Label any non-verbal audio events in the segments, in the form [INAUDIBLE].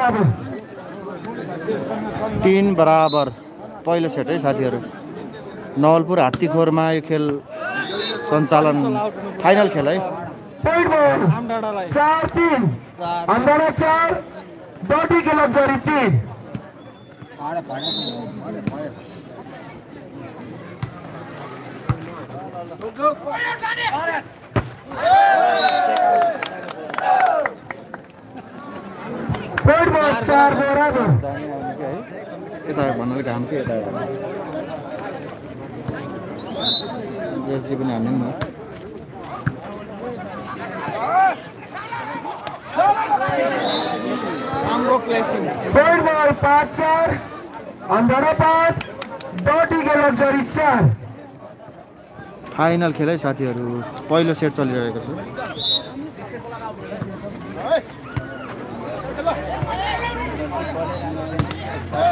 बराबर। तिन बराबर। पहिलो सेट है साथीहरू। नवलपुर हात्तीखोरमा यो खेल सञ्चालन फाइनल खेल है। यता भन्नाले घाम यता पनि हान्ने नि पोइन्ट बल पाँच चार अन्धारा पाँच डटी के लग्जरी चार फाइनल खेल है साथीहरू पहिलो सेट चलिरहेको छ।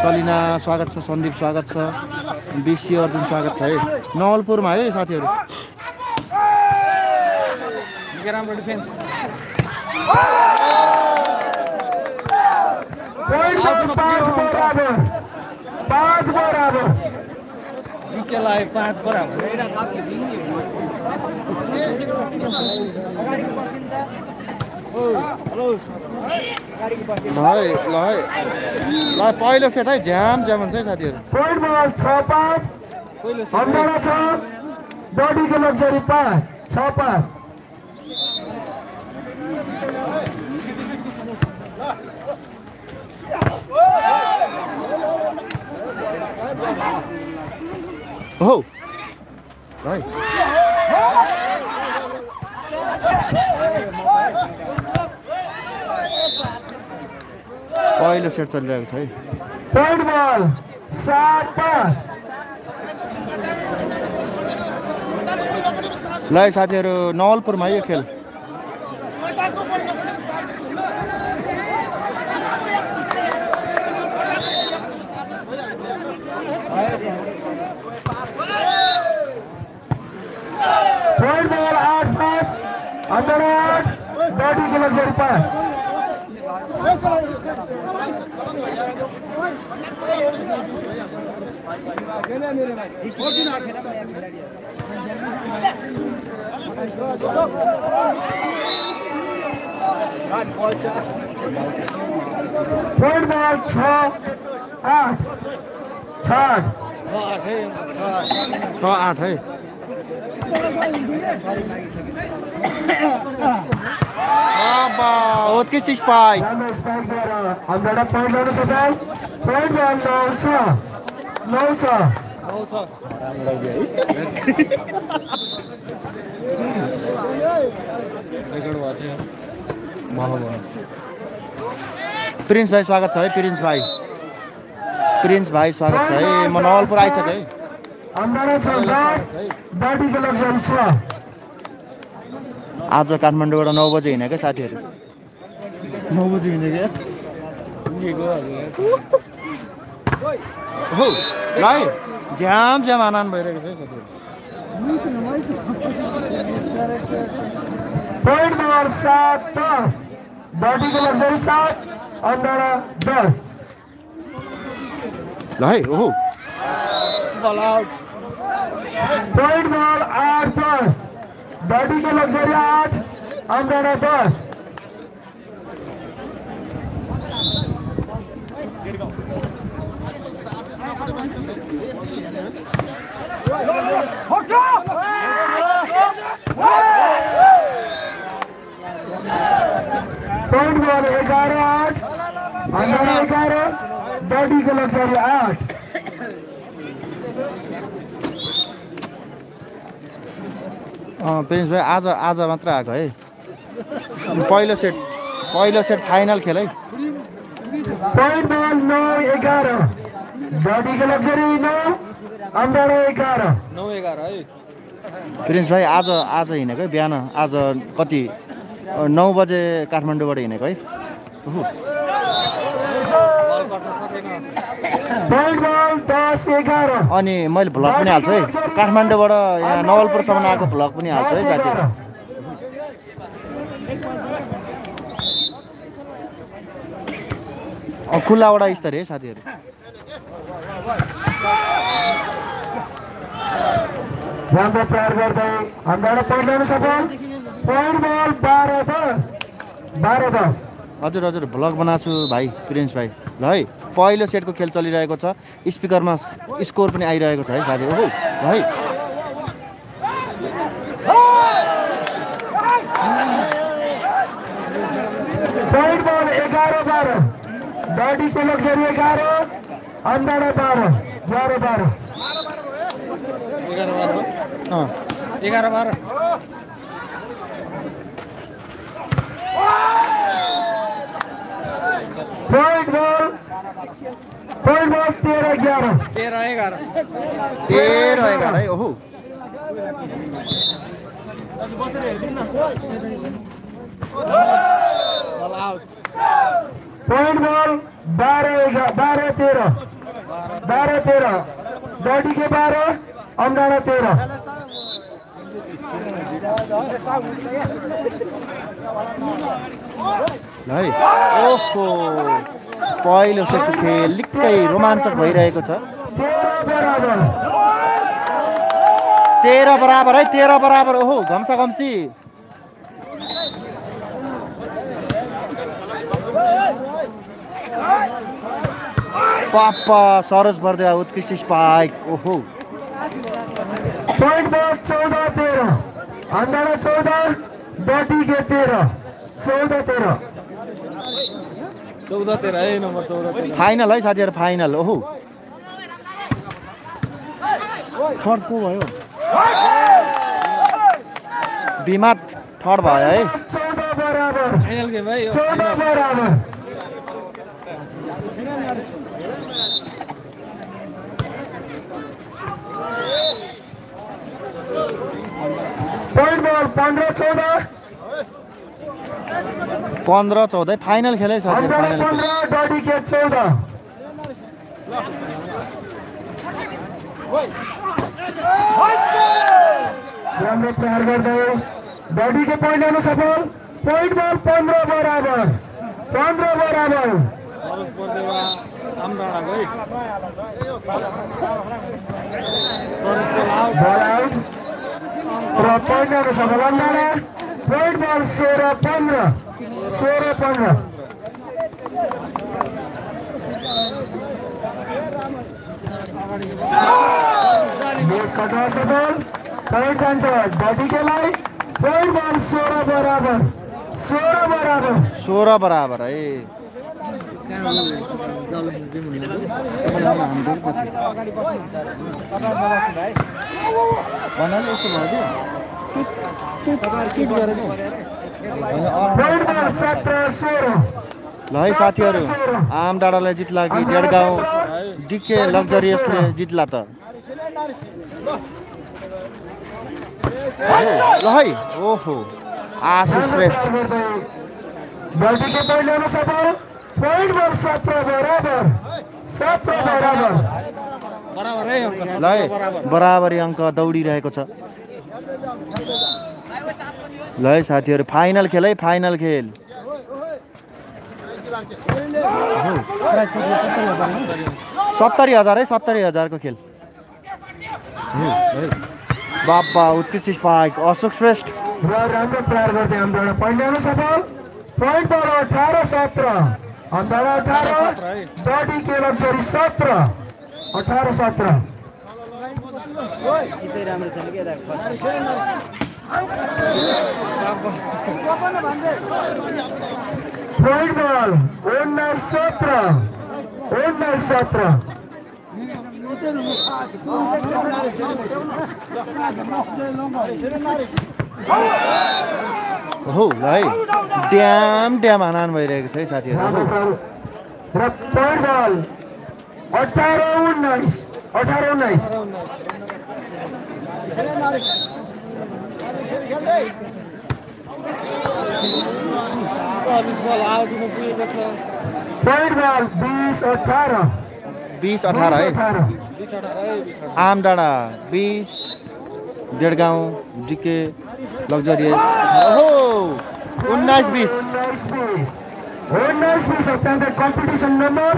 सलिना स्वागत छ सन्दीप स्वागत छ बिसी अर्जुन स्वागत छ है। नवलपुरमा है साथीहरू। राम्रो डिफेन्स युकेलाई पाँच बराबर। ल है ल है ल पहिलो सेट है झ्याम झ्याम हुन्छ है साथीहरू। छ पाँच। छ। लग्जरी पाँच छ पाँच। हो है पहिलो सेट चलिरहेको छ है पोइन्ट बल सात पाँच ल है साथीहरू नवलपुरमा यो खेल बल आठ पाँच अन्धारा आठ बॉडी के लग्जरी पाँच पोइन्ट बल छ आठ छ छ आठ है। छ आठ छ आठ है बाबा उत्कृष्ट स्पाइक राम्रो स्ट्राइक दिएर अन्धारा पोइन्ट ल्याउन सकाल पोइन्ट बल नौ छ नौ छ नौ छ रेकर्ड भएको छ प्रिन्स भाइ स्वागत छ है। प्रिन्स भाइ प्रिन्स भाइ स्वागत छ है। म नवलपुर आइसकेँ है अन्धारा छ दस बॉडी के लग्जरी छ आज काठमाडौँबाट नौ बजे हिँडेको साथीहरू? नौ बजे हिँडेको हो ल है झ्याम झ्याम आनन्द भइरहेको छ है साथीहरू। लग्जरी सात दस। ल है ओहो बल आउट पोइन्ट बल आठ दस। बॉडी के लग्जरी आठ अन्धारा दस बल एघार आठ अन्धारा एघार बॉडी के लग्जरी आठ अँ प्रिन्स भाइ आज आज मात्र आएको है। पहिलो सेट पहिलो सेट फाइनल खेल है। प्रिन्स भाइ आज आज हिँडेको है बिहान। आज कति नौ बजे काठमाडौँबाट हिँडेको है। अनि मैले भ्लग पनि हाल्छु है। काठमाडौँबाट यहाँ नवलपुरसम्म आएको भ्लग पनि हाल्छु है साथीहरू। खुल्लावटा स्तरीय साथीहरू। राम्रो प्रहार गर्दै पोइन्ट ल्याउनु सफल। पोइन्ट बल बाह्र दस। बाह्र दस। हजुर हजुर भ्लग बनाएको छु भाइ प्रिन्स भाइ। ल है पहिलो सेटको खेल चलिरहेको छ। स्पिकरमा स्कोर पनि आइरहेको छ है साथी। ओहो ल है एघार बाह्र। डडी तिलक गरी एघार। अन्डाडा बाह्र। बाह्र बाह्र। एघार बाह्र। अँ। एघार बाह्र। पोइन्ट बल पोइन्ट बल तेह्र एघार तेह्र एघार तेह्र एघार है ओहो पोइन्ट बल बाह्र तेह्र बाह्र तेह्र डडी के तेह्र ल है। ओहो पहिलो सेटको खेल निकै रोमाञ्चक भइरहेको छ। तेह्र बराबर है तेह्र बराबर। ओहो घम्सा घम्सी। पापा सरोज बर्दिया उत्कृष्ट स्पाइक ओहो। पोइन्ट बल चौध तेह्र अन्डाडा चौध डडी के तेह्र चौध तेह्र चौध तेह्र है नम्बर चौध फाइनल है साथीहरू फाइनल ओहो. थर्ड को भयो? बिमात थर्ड भयो है। चौध बराबर. फाइनल गेम है यो। चौध बराबर. पोइन्ट बल पन्ध्र चौध पन्ध्र चौध फाइनल खेल चौध राम्रो प्रहार गर्दै पोइन्ट सफल। पोइन्ट बल पन्ध्र बराबर। पन्ध्र बराबर। पर्देवा आमडाँडाको है Saroj ball out ball out र पोइन्ट ल्याउनु सफल अन्डाडा पोइन्ट बल सोह्र पन्ध्र सोह्र पन्ध्र एक कटा सफल पोइन्ट जान्छ डडीकेलाई पोइन्ट बल सोह्र बराबर सोह्र बराबर। सोह्र बराबर है भन्नाले यस्तो भयो ल है साथीहरू आम डाँडालाई जित्ला कि डेढ गाउँ डिके लग्जरियसले जित्ला त। ल है ओहो आशिष श्रेष्ठ। सफल पोइन्ट बल सत्र बराबर। सत्र बराबर। बराबर। है अङ्क दौडिरहेको छ। ल है साथीहरू फाइनल खेल है फाइनल खेल। सत्तरी हजार है सत्तरी हजारको खेल। बाबा उत्कृष्ट स्पाइक अशोक श्रेष्ठ। र राम्रो प्रहार गर्दै हाम्रो एउटा ल्याउनु सफल। पोइन्ट बल अठार सत्र। अन्त अठार सत्र है डटी के लग्जरी सत्र अठार सत्र पोइन्ट बल उन्नाइस सत्र उन्नाइस सत्र हो ल है ड्याम ड्याम हानान भइरहेको छ है साथीहरू। हो। बिस अठार। है है आम डाँडा बिस। डेढगाउँ डिके लग्जरियस ओहो उन्नाइस बिस। उन्नाइस बिस अत्यन्त कम्पिटिसन नम्बर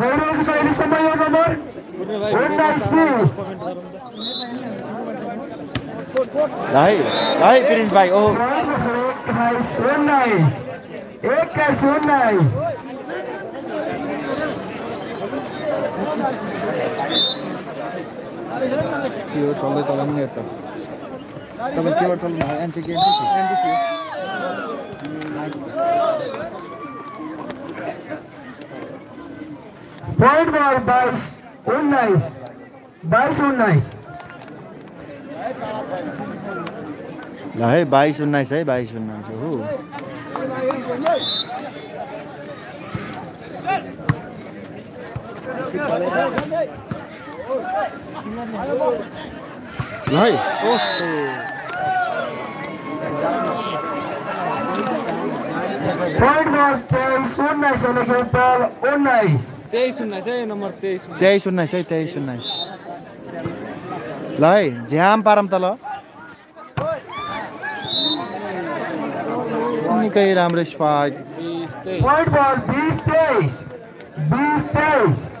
गइरहेको छ अहिलेसम्म यो नम्बर उन्नाइस है है प्रिन्स भाइ एक्काइस एक्काइस उन्नाइस हो चल्दै चलाउनु नि त तपाईँ केबाट चल्नु भयो एनसी के एनसी पोइन्ट बल बाइस उन्नाइस बाइस उन्नाइस ल है बाइस उन्नाइस है बाइस उन्नाइस है ओहो पोइन्ट बल तेइस उन्नाइस अलिकति बल उन्नाइस तेइस उन्नाइस है नम्बर तेइस उन्नाइस तेइस उन्नाइस है तेइस उन्नाइस ल है झ्याम पारौँ त ल निकै राम्रो स्पाइक बिस तेइस पोइन्ट बल बिस तेइस बिस तेइस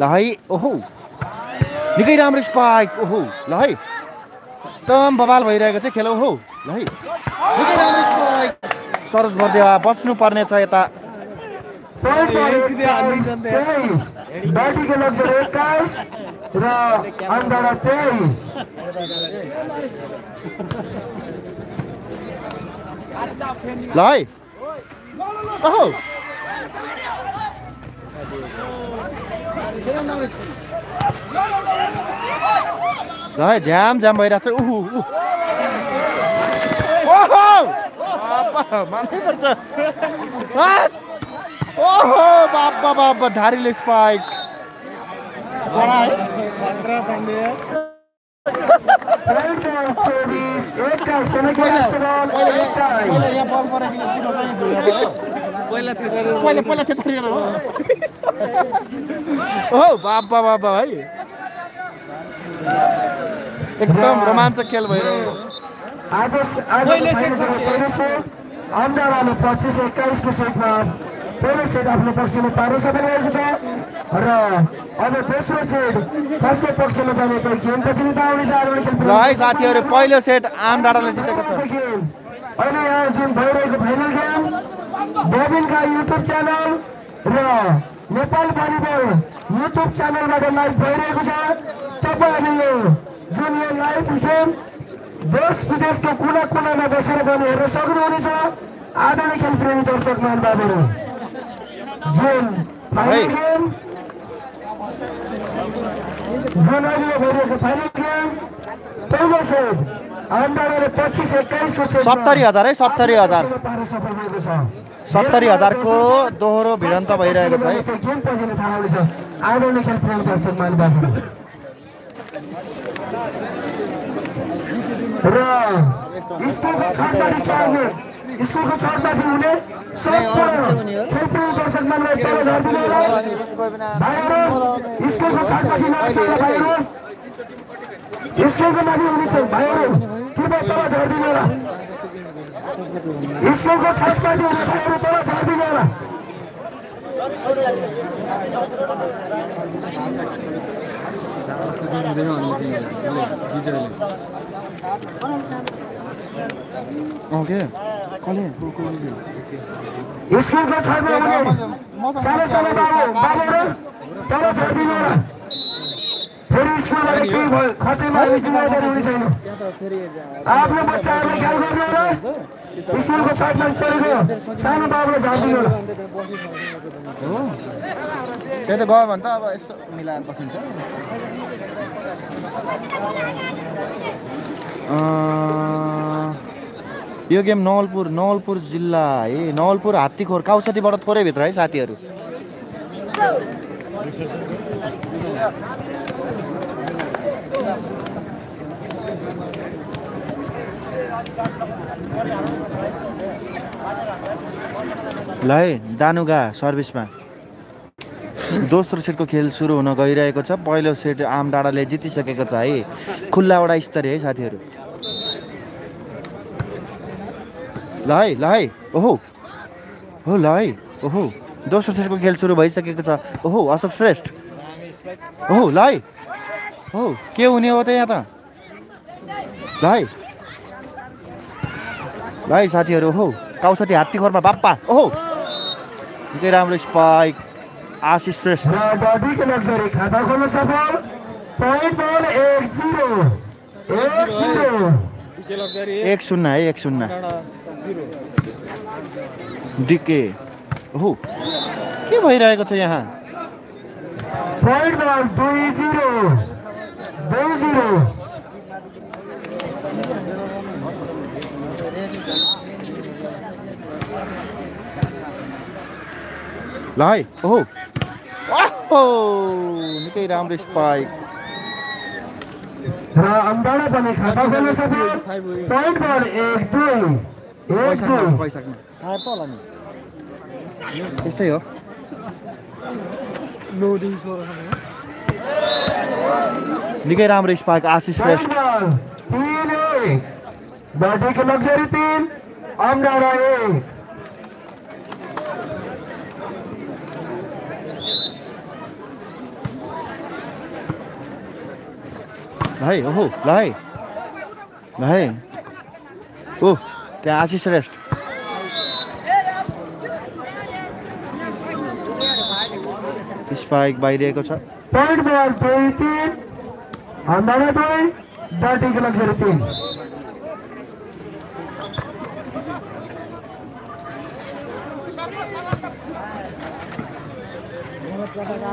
ल है ओहो। निकै राम्रो स्पाइक ओहो। ल है। एकदम बबाल भइरहेको छ खेल ओहो। ल है। निकै राम्रो स्पाइक सरोज बर्देवा बच्नु पर्ने छ यता। र ल है। ओहो ल झ्याम झ्याम भइरहेको छ उहु मान्नैपर्छ आ! ओहो बाबा बाबा धारीले स्पाइक पहिला हो बाबा बाबा है एकदम रोमाञ्चक खेल भइरहेको पच्चिस एक्काइसको सेटमा पहिलो सेट आफ्नो पक्षमा पार्न सकिरहेको छ। र अब दोस्रो सेट फर्स्टको पक्षमा जाने कोही गेम नै आउनेछ ल है साथीहरू पहिलो सेट आम डाँडाले जितेको छ। अहिले यहाँ जुन भइरहेको फाइनल गेम। बबिनका युट्युब च्यानल र नेपाल भलिबल युट्युब च्यानलबाट लाइभ भइरहेको छ। तपाईँहरूले यो जुन यो लाइभ गेम देश विदेशको कुना कुनामा बसेर पनि हेर्न सक्नुहुनेछ। आदरणीय खेल प्रेमी दर्शक महानुभावहरू जुन फाइनल गेम जुन अहिले भइरहेको फाइनल गेम पहिलो सेट पच्चिस एक्काइसको सेट सत्तरी हजार है सत्तरी हजार। सत्तरी हजारको दोहोरो भिडन्त भइरहेको छ है। गेम पछि नै थाहा हुनेछ आदरणीय खेल प्रेमी दर्शक महानुभावहरू र स्कुलको स्कुलको छठमाथि हुने स्कुलको नआएका भाइहरू स्कुलको माथि हुनेछ भाइहरू कृपया तल झरिदिनु होला स्कुलको छठमाथि हुने भाइहरू तल झरिदिनु होला ओके कसले स्कुलको छठमा हुने सानो सानो बाबु बाबुहरू तल झरिदिनु होला फेरि स्कुलबाट केही भयो खसेमा जिम्मेदारी हुने छैन आफ्नो बच्चाहरूलाई ख्याल गर्नु होला स्कुलको छठमा चलेको सानो बाबुलाई झरिदिनु होला हो त्यही त गयो भने त अब यसो मिलाएर बसिन्छ यो गेम नवलपुर नवलपुर जिल्ला है नवलपुर हात्तीखोर काउसतीबाट थोरै भित्र है साथीहरू? ल है दानुगा सर्भिसमा। दोस्रो सेटको खेल सुरु हुन गइरहेको छ। पहिलो सेट आम डाँडाले जितिसकेको छ है। खुल्ला वडा स्तरीय है साथीहरू। ल है ल है। ओहो। हो ल है। ओहो। दोस्रो सेटको खेल सुरु भइसकेको छ। ओहो अशोक श्रेष्ठ। ओहो ल है। हो के हुने हो त यहाँ त? ल है। ल है साथीहरू हो काउसाथी हात्ती खोरमा बाप्पा। ओहो। निकै राम्रो स्पाइक आशिष श्रेष्ठ। लग्जरी खाता सफल। पोइन्ट बल एक जिरो। एक जिरो एक शून्य है एक शून्य। डिके। ओहो। के भइरहेको छ यहाँ? पोइन्ट बल दुई जिरो। दुई जिरो। ल है ओहो ओहो। निकै राम्रो स्पाइक र अम्बाडा पनि खाता खोल्न सफल। पोइन्ट बल एक दुई एक दुई। पैसामा थाहा त होला नि। त्यस्तै हो। सोह्रसम्म निकै राम्रो स्पाइक आशिष श्रेष्ठ बडीको लग्जरी तिन अम्बाडा एक। ल है ओहो ल है ल है ओ त्यहाँ आशिष श्रेष्ठ स्पाइक बाहिरिएको छ पोइन्ट बल दुई तिन अम्बाडा दुई बडीको लग्जरी तिन।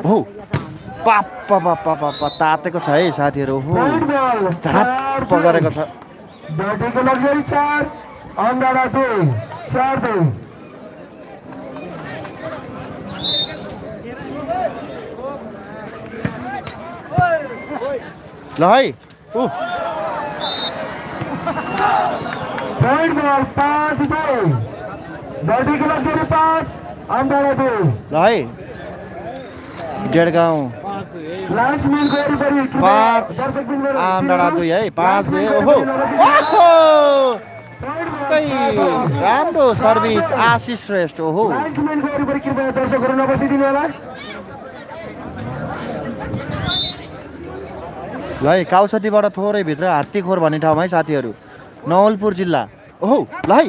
हो पाप्पा पाप्पा पाप्पा तातेको छ है साथीहरू। हो। पोइन्ट बल झाप पगरेको छ। बडीको लग्जरी चार अम्बाडा दुई चार दुई ल है ऊ पोइन्ट बल पाँच दुई बडीको लग्जरी पाँच अम्बाडा दुई ल है डेढगाउँ। पाँच पाँच आम डाँडा दुई है पाँच दुई ओहो। राम्रो सर्भिस आशिष श्रेष्ठ ओहो! ल है काउसतीबाट थोरै भित्र हात्तीखोर भन्ने ठाउँमा है साथीहरू। नवलपुर जिल्ला। ओहो ल है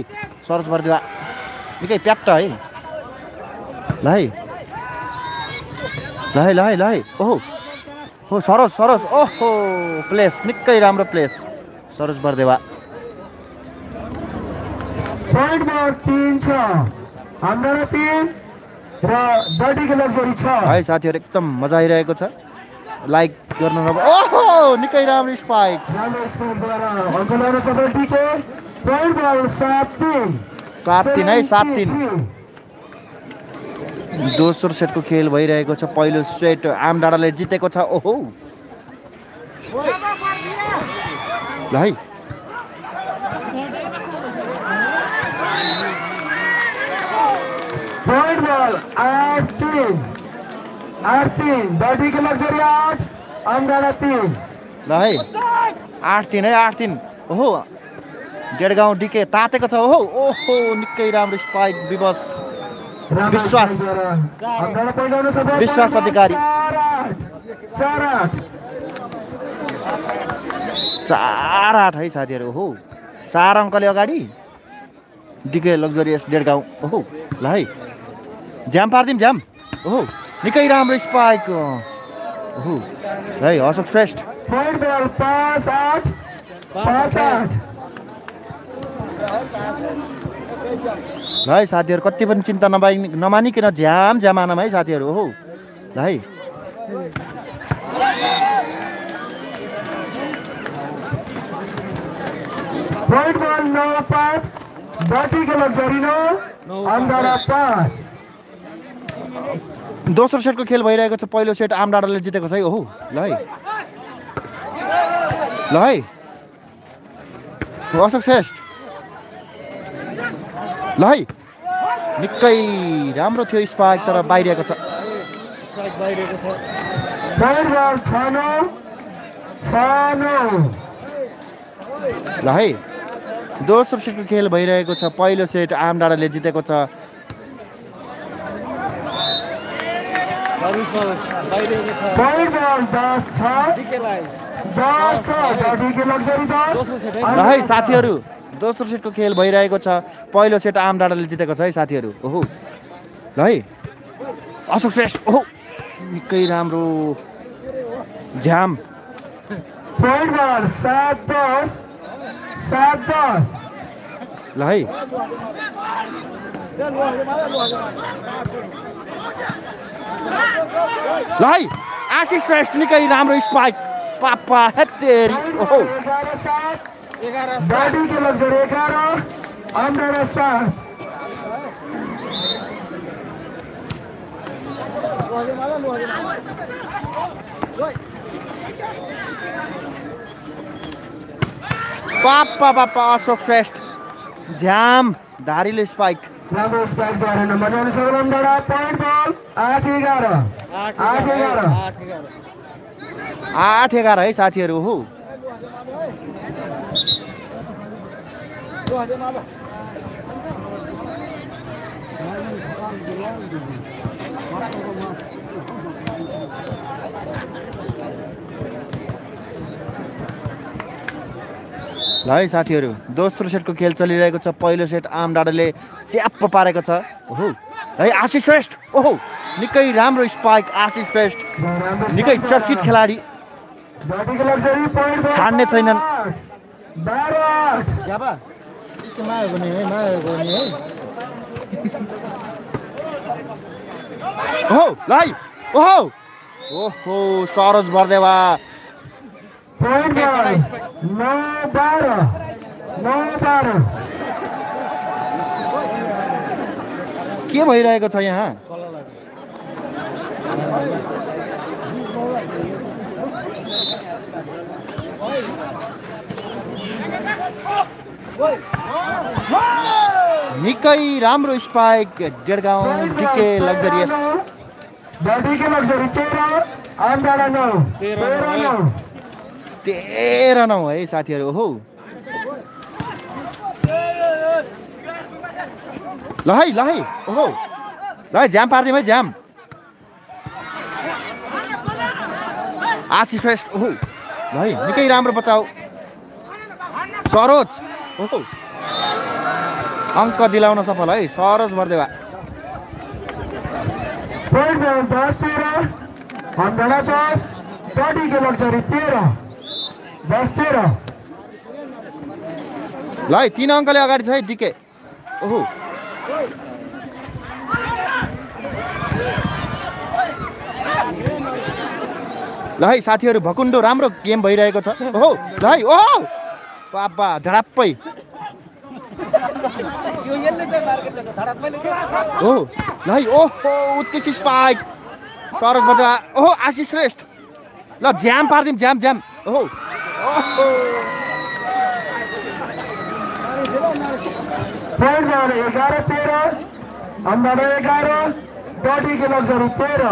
बर्दिवा। निकै प्याट्ट है। ल है ल है ल है ल है ओहो हो सरोज सरोज। ओहो प्लेस। निकै राम्रो प्लेस। सरोज बर्देवा। है साथीहरू एकदम मजा आइरहेको छ। लाइक गर्नु नभ ओहो निकै राम्रो स्पाइक सात तिन। है सात तिन। दोस्रो सेटको खेल भइरहेको छ। पहिलो सेट आम डाँडाले जितेको छ। ओहो। ल है। पोइन्ट बल आठ तिन आठ तिन बडीको लग्जरी आठ अम्बाडा तिन। ल है। आठ तिन है आठ तिन। ओहो। डेढगाउँ डिके तातेको छ। ओहो ओहो निकै राम्रो स्पाइक विवश। विश्वास। विश्वास अधिकारी। चार आठ है साथीहरू, ओहो। चार अङ्कले अगाडि। डिके लग्जरियस डेढगाउँ, ओहो। ल है। ज्याम पारिदिउँ, ज्याम। ओहो। निकै राम्रो स्पाइक। ओहो। है, अशोक श्रेष्ठ। ल है साथीहरू कति पनि चिन्ता नमाइ नमानिकन झ्याम झ्याम आनम है साथीहरू हो। ल है। नौ पाँच पाँच दोस्रो सेटको खेल भइरहेको छ पहिलो सेट आम डाँडाले जितेको छ है ओहो। ल है। ल है। हो, अशोक श्रेष्ठ। ल है। निकै राम्रो थियो स्पाइक तर बाहिरिएको छ। ल है दोस्रो सेटको खेल भइरहेको छ। पहिलो सेट आम डाँडाले जितेको छ। ल है साथीहरू दोस्रो सेटको खेल भइरहेको छ। पहिलो सेट आम डाँडाले जितेको छ है साथीहरू। ओहो। ल है। अशोक श्रेष्ठ ओहो। निकै राम्रो झ्याम। ल है। ल है। आशिष श्रेष्ठ निकै राम्रो स्पाइक। पापा हेतेरी ओहो। एघार सात एघार डीके लग्जरी एघार अन्डर सात पापा पापा अशोक श्रेष्ठ। झ्याम धारीले स्पाइक राम्रो स्ट्राइकद्वारा नम्बर अनुसार अन्डर पोइन्ट बल आठ एघार आठ आठ एघार एघार आठ एघार आठ एघार है साथीहरू हो? ल है साथीहरू दोस्रो सेटको खेल चलिरहेको छ। पहिलो सेट आम डाँडाले च्याप्प पारेको छ। ओहो। है आशिष श्रेष्ठ। ओहो। निकै राम्रो स्पाइक आशिष श्रेष्ठ। निकै चर्चित खेलाडी। छाड्ने छैनन्। त्यस्तो माया गर्ने है माया गर्ने है। ओहो ल है ओहो। ओहो सरोज बर्देवा। के भइरहेको छ यहाँ? निकै राम्रो spike Dedhgaun DK luxurious DK luxury तेह्र अन्डर नौ। तेह्र तेह्र नौ। नौ। तेह्र नौ है साथीहरू हो ल है ल है ओहो। ल है झ्याम पारिदिउँ है झ्याम आशिष श्रेष्ठ ओहो। ल है निकै राम्रो बचाउ। सरोज। अङ्क दिलाउन सफल है सरोज बर्देवा। पोइन्ट बल दस तेह्र अन्डर दस डीके लग्जरी तेह्र दस तेह्र। ल है तिन अङ्कले अगाडि छ है डिके ओहो। ल है साथीहरू भकुन्डो राम्रो गेम भइरहेको छ। ओहो ल है ओहो। पापा झडाप्पै ल है ओहो उत्कृष्ट स्पाइक सरोज बजा ओहो आशिष श्रेष्ठ ल ज्याम पारिदिउँ ज्याम ज्याम ओहो एघार तेह्र तेह्र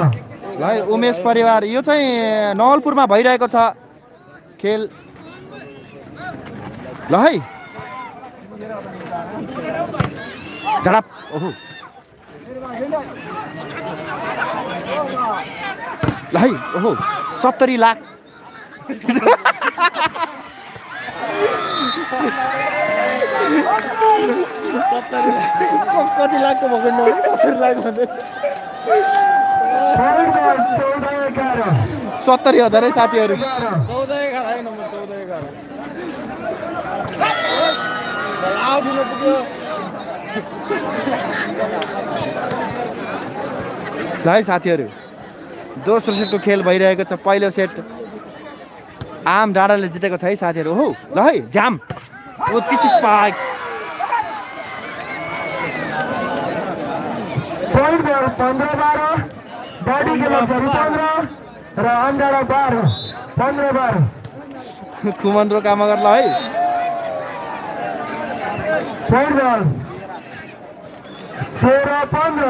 है उमेश परिवार यो चाहिँ नवलपुरमा भइरहेको छ खेल ल है झडप ओहो ल है ओहो सत्तरी लाख कति लाखको भएको सत्तरी लाख सत्तरी हजार है साथीहरू एघार चौध एघार [LAUGHS] ल है साथीहरू दोस्रो सेटको खेल भइरहेको छ पहिलो सेट। आम डाँडाले जितेको छ है साथीहरू हो ल है जाम। स्पाइक। [LAUGHS] कुमन रोकामा गर ल है। पोइन्ट बल तेह्र पन्ध्र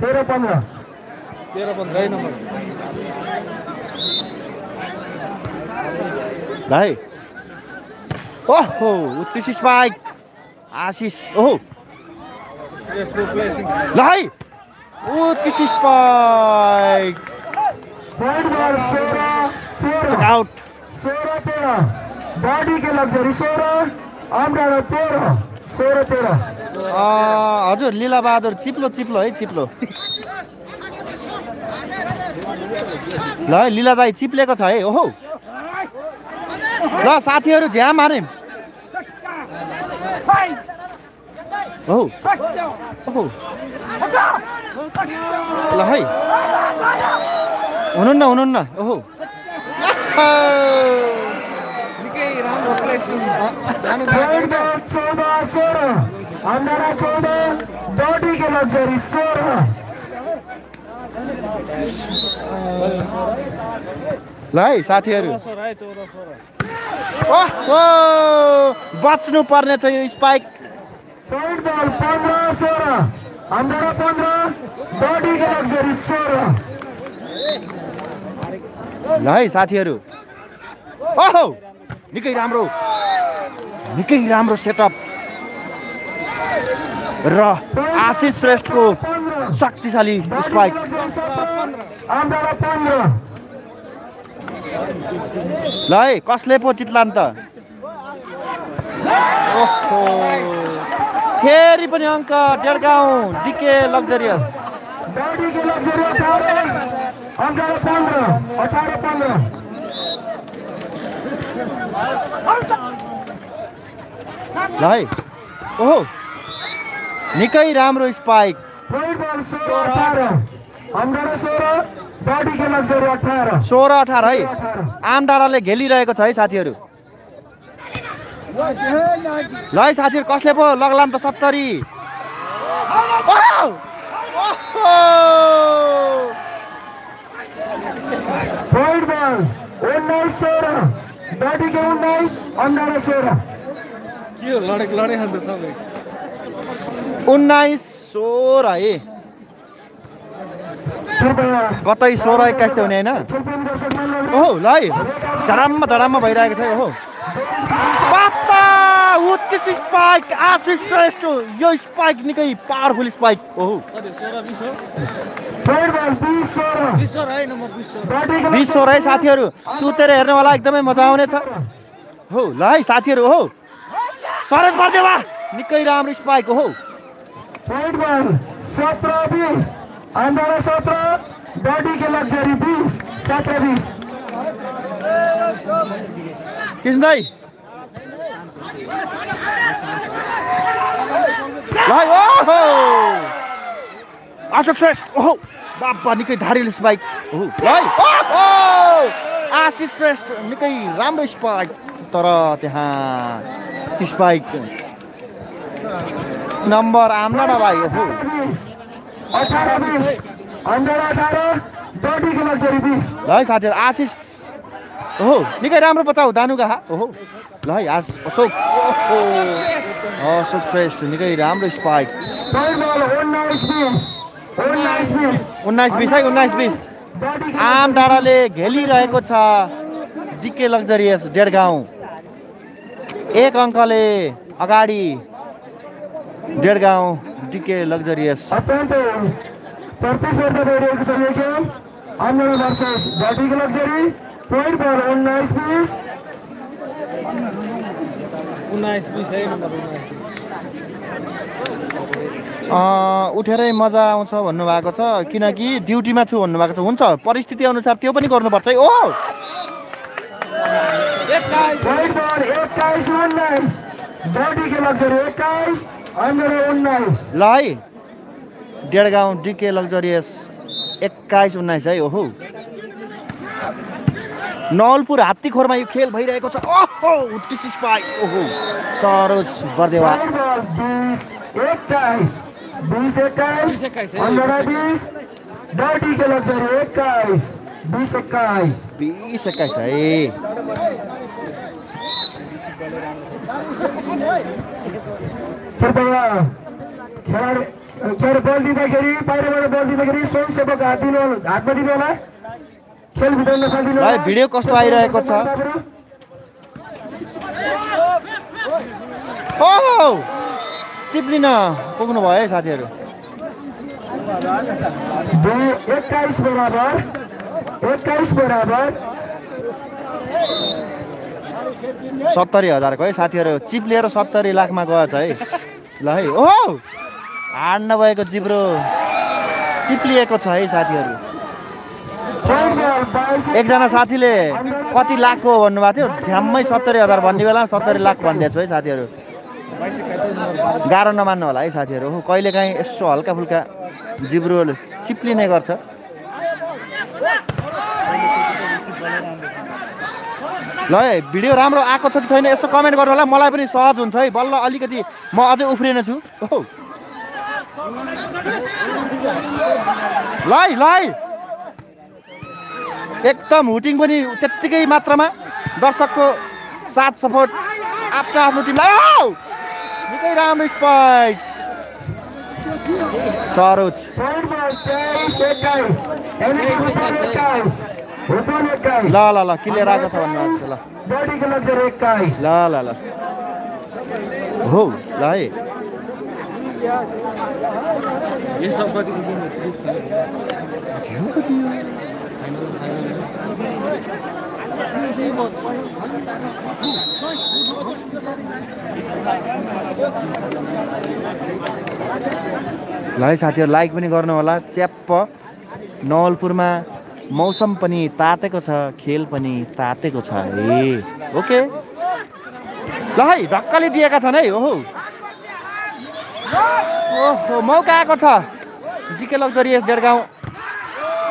तेह्र पन्ध्र तेह्र पन्ध्र है नम्बर ल है ओहो उत्कृष्ट स्पाइक आशिष ओहो Successful placing. ल है उत्कृष्ट स्पाइक पॉइंट बॉल सोलह तेरह आउट सोलह तेरह बॉडी के लग्जरी सोलह आम डाँडा तेरह सोलह तेरह हजुर लीला बहादुर चिप्लो चिप्लो है चिप्लो। ल है लीला दाई चिप्लेको छ है ओहो। ल साथीहरू झ्याम हारे ओहो। ओहो। ल है। हुनुहुन्न हुनुहुन्न ओहो। निकै राम्रो प्लेसिङ जानु पॉइंट बॉल चौदह सोलह आम डाँडा चौदह बॉडी के लग्जरी सोलह ल है साथीहरू बच्नु पर्ने छ यो स्पाइक बॉल के लग्जरी सोलह ल है साथीहरू ओहो निकै राम्रो निकै राम्रो सेटअप र आशिष श्रेष्ठको शक्तिशाली स्पाइक ल है कसले पो चितलान् त? ओहो। फेरि पनि अङ्क Dedhgaun DK luxurious body के लग्जरी अठारह आम डाँडा पंद्रह अठारह पंद्रह ल है। ओहो। निकै राम्रो स्पाइक सोह्र अठार है। आम डाँडाले घेलिरहेको छ है साथीहरू। ल है साथीहरू कसले पो लग्लान् त सत्तरी। उन्नाइस बॉडी के उन्नाइस आम डाँडा सोलह के हो लडेको लडे खान्छ सबै उन्नाइस सोह्र है कतै सोह्र एक्काइस त हुने होइन। ओहो ल है झराममा झराममा भइरहेको छ है, ओहो उत्कृष्ट स्पाइक आशिष श्रेष्ठ यो स्पाइक निकै पावरफुल स्पाइक हो। पॉइंट बॉल बीस सोलह बिस सर है साथीहरू सुतेर हेर्नेवाला एकदमै मजा आउनेछ। हो ल है साथीहरू हो। सरोज बर्देवा निकै राम्रो स्पाइक हो। सत्रह बीस। अंदर सत्रह बॉडी के लग्जरी बीस सत्रह बीस। कृष्ण दाई अशोक श्रेष्ठ ओहो! बाबा निकै धारिलो स्पाइक है आशिष श्रेष्ठ निकै राम्रो स्पाइक तर त्यहाँ स्पाइक नम्बर आम्ना भाइ लग्जरी बीस ल है साथीहरू आशिष। ओहो निकै राम्रो बच्चा हो दानुका हा ओहो। ल है आश अशोक। अशोक श्रेष्ठ। निकै राम्रो स्पाइक उन्नाइस बीस है उन्नाइस बिस। आम डाँडाले घेलिरहेको छ। डिके लग्जरियस डेढ गाउँ एक अङ्कले अगाडि डेढ गाउँ डिके लग्जरियस अन्य वर्सेस बॉडी पॉइंट उन्नाइस बिस है उठेरै मजा आउँछ भन्नुभएको छ किनकि ड्युटीमा छु भन्नुभएको छ। हुन्छ परिस्थिति अनुसार त्यो पनि गर्नुपर्छ है। ओ ल है डेढ गाउँ डिके लग्जरियस एक्काइस उन्नाइस है ओहो। नवलपुर हात्तीखोरमा यो खेल भइरहेको छ। ओहो उत्कृष्ट स्पाइक ओहो सरोज बर्देवा। बीस एक्काइस है, कृपया खेलाडी के अरे बल दिँदाखेरि बाहिरबाट बल दिँदाखेरि स्वयंसेवक हात दिनु हातमा दिनु होला भाइ, भिडियो कस्तो आइरहेको छ? चिप्लिन पुग्नु भयो है साथीहरू। सत्तरी हजारको है साथीहरू। चिप लिएर सत्तरी लाखमा गएछ है। ल है ओहो! हाड नभएको जिब्रो चिप्लिएको छ है साथीहरू। एकजना साथीले कति लाखको भन्नुभएको थियो? झ्याम्मै सत्तरी हजार भन्ने बेला सत्तरी लाख भनिदिएको छु है साथीहरू। गाह्रो नमान्नु होला है साथीहरू। ओहो कहिलेकाहीँ यसो हल्का फुल्का जिब्रोले चिप्लिने गर्छ। ल है भिडियो राम्रो आएको छ कि छैन यसो कमेन्ट गर्नु होला। मलाई पनि सहज हुन्छ है। बल्ल अलिकति म अझै उफ्रिने छु। ल है ल है। एकदम हुटिङ पनि त्यत्तिकै मात्रामा दर्शकको साथ सपोर्ट आफ्नो आफ्नो टिमलाई! निकै राम्रो स्पाइक सरोज। ल ल ल क्लियर आएको छ भन्नुभएको छ ल। ल ल ल। हो ल है। थियो ल है साथीहरू लाइक पनि गर्नु होला च्याप्प। नवलपुरमा मौसम पनि तातेको छ खेल पनि तातेको छ है। ओके। ल है धक्काले दिएका छन् है ओहो। ओहो मौका आएको छ। डिके लग्जरी एस डेढगाउँ।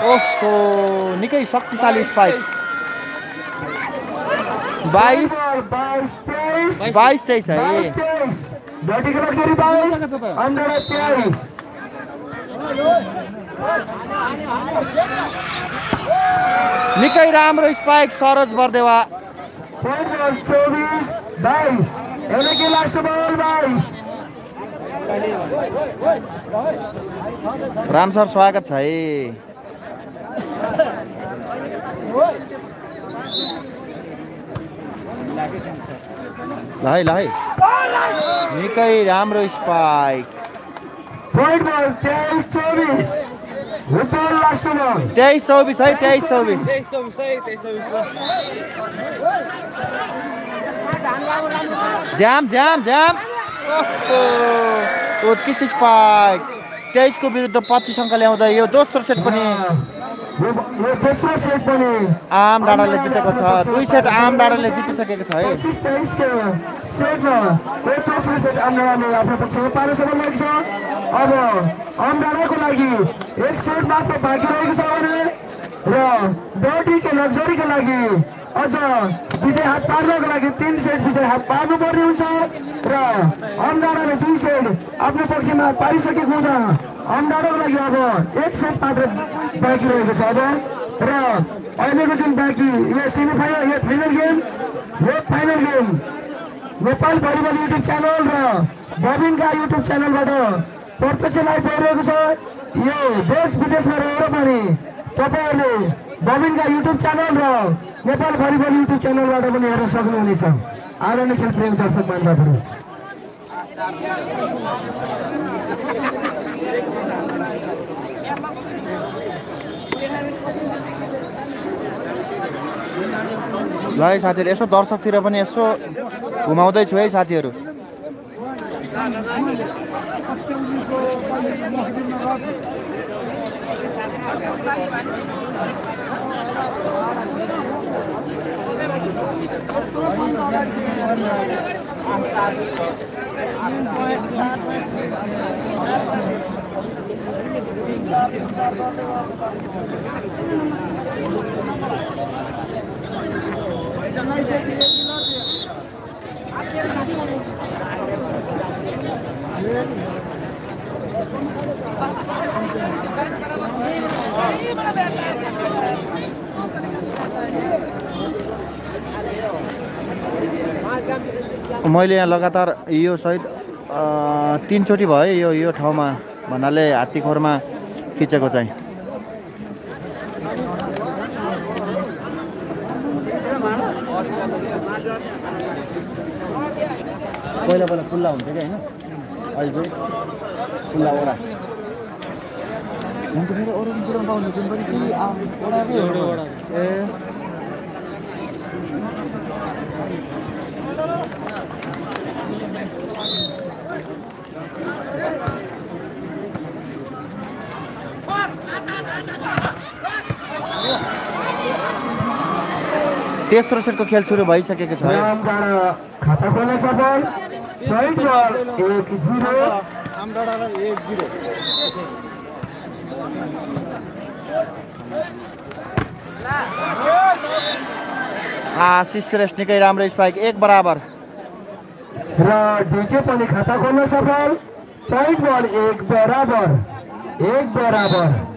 ओहो निकै शक्तिशाली स्पाइक बाइस। बाइस तेइस है। निकै राम्रो स्पाइक सरोज बर्देवा। राम सर स्वागत छ है। है ल है निकै राम्रो स्पाइक तेइस चौबिस है तेइस चौबिस। ज्याम ज्याम ओहो, उत्कृष्ट स्पाइक तेइसको विरुद्ध पच्चिस अङ्क ल्याउँदा यो दोस्रो सेट पनि। आम डाँडाले जितेको छ। दुई सेट आम डाँडाले जितिसकेको छ है। अब अन्डाराको लागि एक सेट मात्र बाँकी रहेको छ। भने र बडीको लग्जरीको लागि अझ विजय हात पार्नको लागि तिन सेट विजय हात पार्नुपर्ने हुन्छ। र अन्डाराले दुई सेट आफ्नो पक्षमा पारिसकेको हुँदा अन्डाराको लागि अब एक सेट मात्र बाँकी रहेको छ अब र अहिलेको जुन बाँकी यो सेमी फाइनल यो फाइनल गेम यो final game Nepal volleyball YouTube channel र बबिनका युट्युब च्यानलबाट प्रत्यक्ष लाइभ भइरहेको छ यो देश विदेशमा रहेर पनि तपाईँहरूले बबिनका युट्युब च्यानल र नेपाल भलिबल युट्युब च्यानलबाट पनि हेर्न सक्नुहुनेछ आदरणीय खेल प्रेमी दर्शक मान्दाहरू ल है साथीहरू यसो दर्शकतिर पनि यसो घुमाउँदैछु है साथीहरू। मैले यहाँ लगातार यो सहित तिनचोटि भयो यो यो ठाउँमा। भन्नाले हात्तीखोरमा खिचेको चाहिँ। पहिला पहिला खुल्ला हुन्छ कि होइन? अहिले खुल्ला ओडा अन्त फेरि अरू कुरामा पाउनु जुन पनि। ए। तेस्रो सेटको खेल सुरु भइसकेको छ। खाता खोल्न सफल। आशिष श्रेष्ठ निकै राम्रो स्पाइक एक बराबर। र डिके पनि खाता खोल्न सफल। पोइन्ट बल एक बराबर एक बराबर।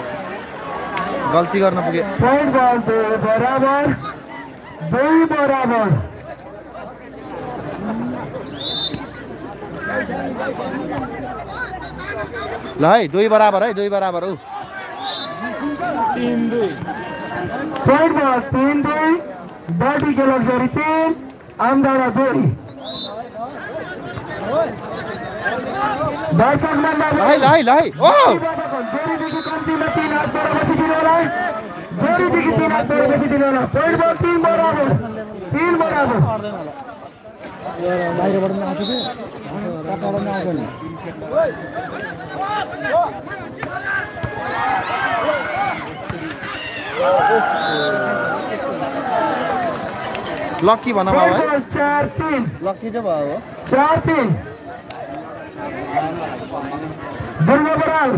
गल्ती गर्न पुगे। ल है दुई बराबर है दुई बराबर ऊ लग्जरी तिन दर्शक है। ल है ल है ओहो! जोडीदेखि कम्तीमा तिन हात पर होला जोडीदेखि तिन हात होला पोइन्ट बल तिन बराबर तिन बराबर बाहिरबाट पनि आएको थियो कताबाट पनि आएको नि लक्की भनौँ है तिन लक्की चाहिँ भयो हो चार तिन दुर्गा बराल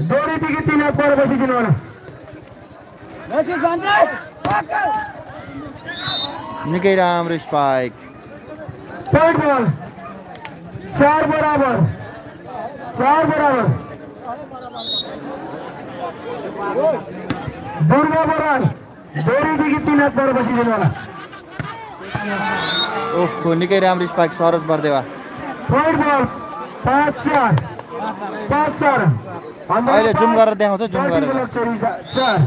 जोडीदेखि तिन हात पर बसिदिनु होला निकै राम्रो स्पाइक पोइन्ट बल चार बराबर। चार बराबर। दुर्गा बराल। जोडीदेखि तिन हात पर बसिदिनु होला ओहो निकै राम्रो spike Saroj Bardewa. Point ball पाँच चार। पाँच चार। अहिले जुम गरेर देखाउँछ जुम गरेर। चार।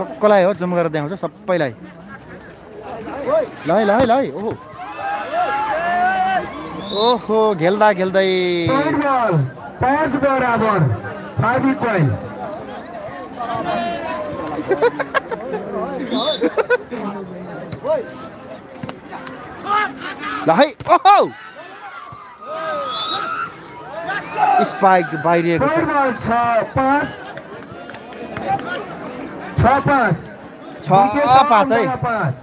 कसलाई हो जुम गरेर देखाउँछ सबैलाई। ल है ल ओहो। ओहो खेल्दा खेल्दै ल ओहो। स्पाइक बाहिरिएको छ पाँच छ पाँच छ डिके छ, पाँच है। अन्डा पाँच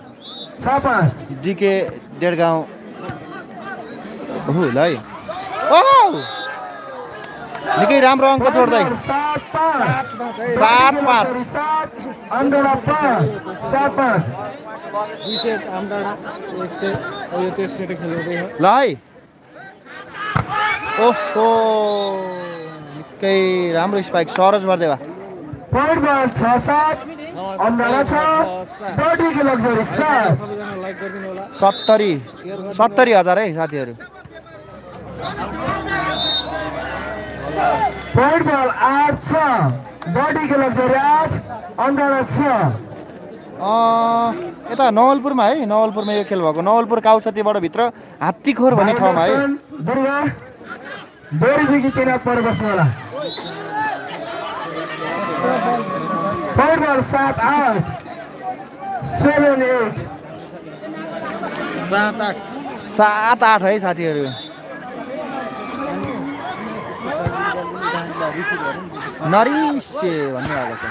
छ पाँच डिके डेढगाउँ ओहो। ल है ओहो निकै राम्रो अङ्क जोड्दै। सात पाँच। सात पाँच सात अन्डा पाँच। सात पाँच। दुई सेट आम डाँडा एक सेट अब यो तेस सेट खेलाउँदैछ ल है ओहो। निकै राम्रो spike. Saroj Bardewa point ball छ सात अन्डा छ बडीको लग्जरी सात सत्तरी सत्तरी हजार है साथीहरू। पोइन्ट बल आठ छ बडीको लग्जरी आठ अन्डा छ। अँ, यता नवलपुरमा है नवलपुरमा यो खेल भएको। नवलपुर काउसतीबाट भित्र हात्तीखोर भन्ने ठाउँमा है। दुर्गा डोरीदेखि तिन हात पर बस्नु होला। पोइन्ट बल सात आठ सेभेन एट सात आठ। सात आठ है साथीहरू। नरिसे भन्ने भएको छ।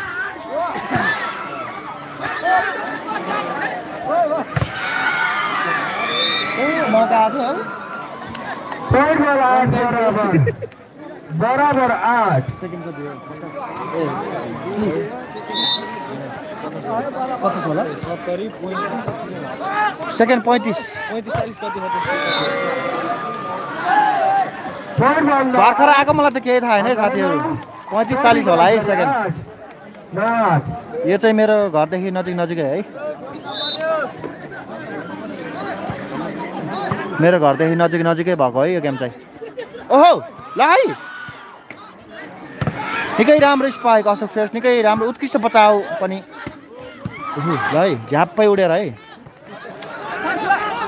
ओ, मौका आएको थियो है बराबर आठ। सेकेन्ड पैँतिस। भर्खर आएको मलाई त केही थाहा छैन है साथीहरू। पैँतिस चालिस होला है सेकेन्ड। यो चाहिँ मेरो घरदेखि नजिक नजिकै है। मेरो घरदेखि नजिक नजिकै भएको है यो गेम चाहिँ। ओहो ल है। निकै राम्रो स्पाइक अशोक श्रेष्ठ निकै राम्रो उत्कृष्ट बचाउ पनि। ल है झ्याप्पै उडेर है।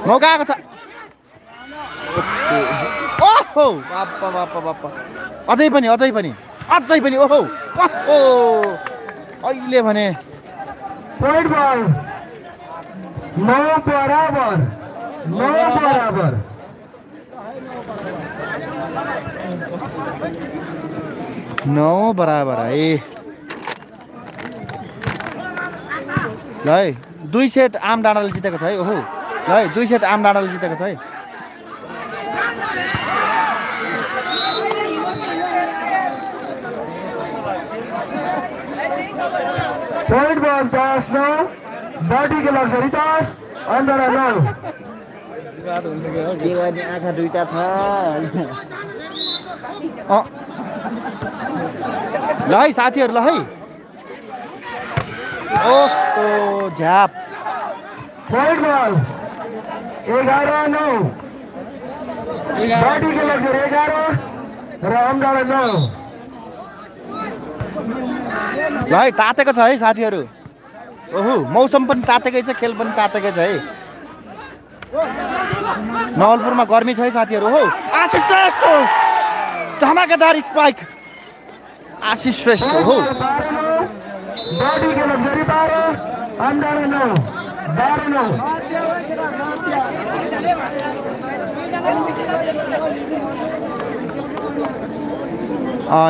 मौका आएको छ। ओहो बाप्पा बाप्पा बाप्पा। अझै पनि अझै पनि अझै पनि ओहो ओहो। अहिले भने बराबर नौ बराबर है। ल है दुई सेट आम डाँडाले जितेको छ है ओहो। ल है दुई सेट आम डाँडाले जितेको छ है। पोइन्ट बल दस नौ बडीको लग्जरी दस अन्डर नौ आँखा दुइटा छ। ल है साथीहरू ल है। ओहो झ्याप। एघार नौ। बडीको एघार र नौ। ल है तातेको छ है साथीहरू। ओहो मौसम पनि तातेकै छ खेल पनि तातेकै छ है। नवलपुरमा गर्मी छ है साथीहरू हो आशिष धमाकेदार स्पाइक आशिष श्रेष्ठ हो।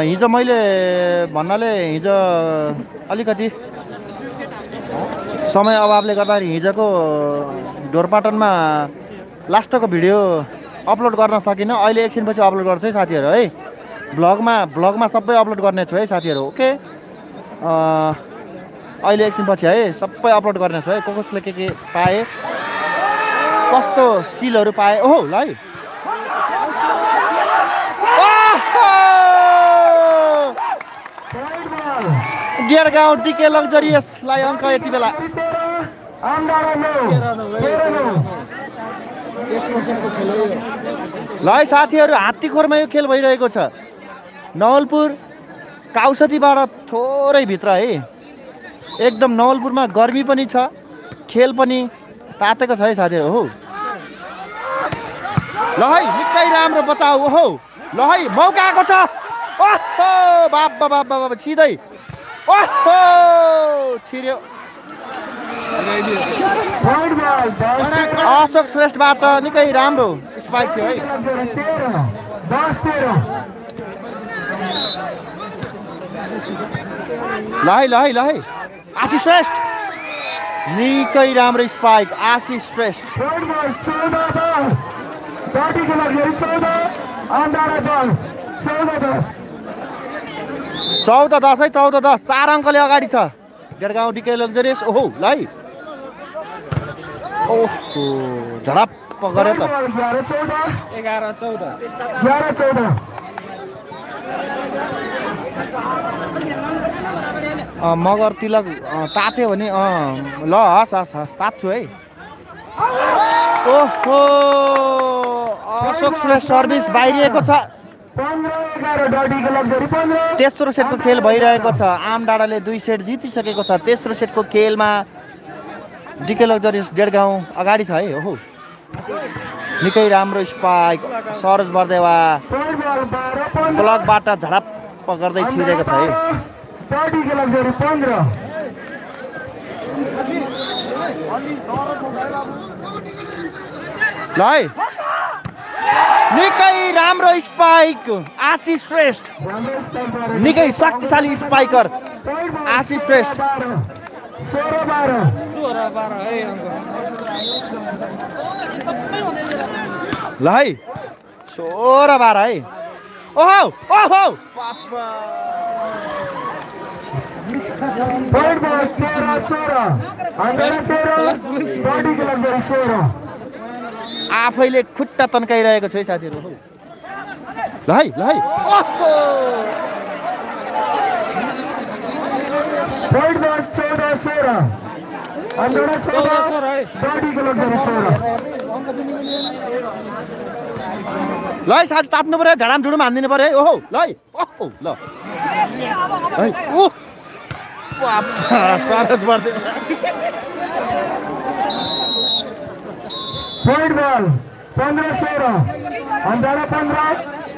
हिजो मैले भन्नाले हिजो अलिकति समय अभावले गर्दाखेरि हिजोको ढोरपाटनमा लास्टको भिडियो अपलोड गर्न सकिनँ। अहिले एकछिनपछि अपलोड गर्छु है साथीहरू है। ब्लगमा ब्लगमा सबै अपलोड गर्नेछु है साथीहरू ओके? अहिले एकछिनपछि है सबै अपलोड गर्नेछु है। को कसले के के पाए? कस्तो सिलहरू पाए? ओहो ल है गियर गाउँ डिके लग्जरियसलाई अङ्क यति बेला। ल है साथीहरू हात्तीखोरमा यो खेल भइरहेको छ। नवलपुर काउसतीबाट थोरै भित्र है। एकदम नवलपुरमा गर्मी पनि छ खेल पनि तातेको छ है साथीहरू हो ल है निकै राम्रो बचाउ ओहो। ल है मौका आएको छ। ओहो बाबा बाबा बाबा सिधै। ओहो छिर्यो। अशोक श्रेष्ठबाट निकै राम्रो स्पाइक थियो है लग्जरी तेह्र दस तेह्र ल है ल है ल है आशिष श्रेष्ठ। निकै राम्रो स्पाइक आशिष श्रेष्ठ। चौध दस चौध चौध चौध है चौध दस। चार अङ्कले अगाडि छ। Dedhgaun DK luxurious. ओहो ल है ओहो झडप्प गऱ्यो त। एघार चौध एघार चौध एघार चौध अँ, मगर तिलक तात्यो भने ल हस् हस् हस् तात्छु है। ओहो! अशोक श्रेष्ठ सर्भिस बाहिरिएको छ। तेस्रो सेटको खेल भइरहेको छ। आम डाँडाले दुई सेट जितिसकेको छ। तेस्रो सेटको खेलमा डिके लग्जरिस डेढ गाउँ अगाडि छ है ओहो। निकै राम्रो स्पाइक सरोज बर्देवा। ब्लकबाट झडप्प गर्दै छिरेको छ है। ल है। निकै राम्रो स्पाइक आशिष श्रेष्ठ। निकै शक्तिशाली स्पाइकर आशिष श्रेष्ठ। सोह्र बाह्र। सोह्र बाह्र है। ल है सोह्र बाह्र है ओहो ओहो। पोइन्ट सोह्र तेह्र सोह्र। आफैले खुट्टा तन्काइरहेको छु है साथीहरू। ल है ल है ओहो! पोइन्ट चौध सोह्र चौध सोह्र ल है साथी ताप्नु पऱ्यो झडाम झुडुम हानिदिनु पऱ्यो है। ओहो ल है ओहो ल। है सरस बढ्दै पोइन्ट बल पन्ध्र सोह्र। अन्डर पन्ध्र।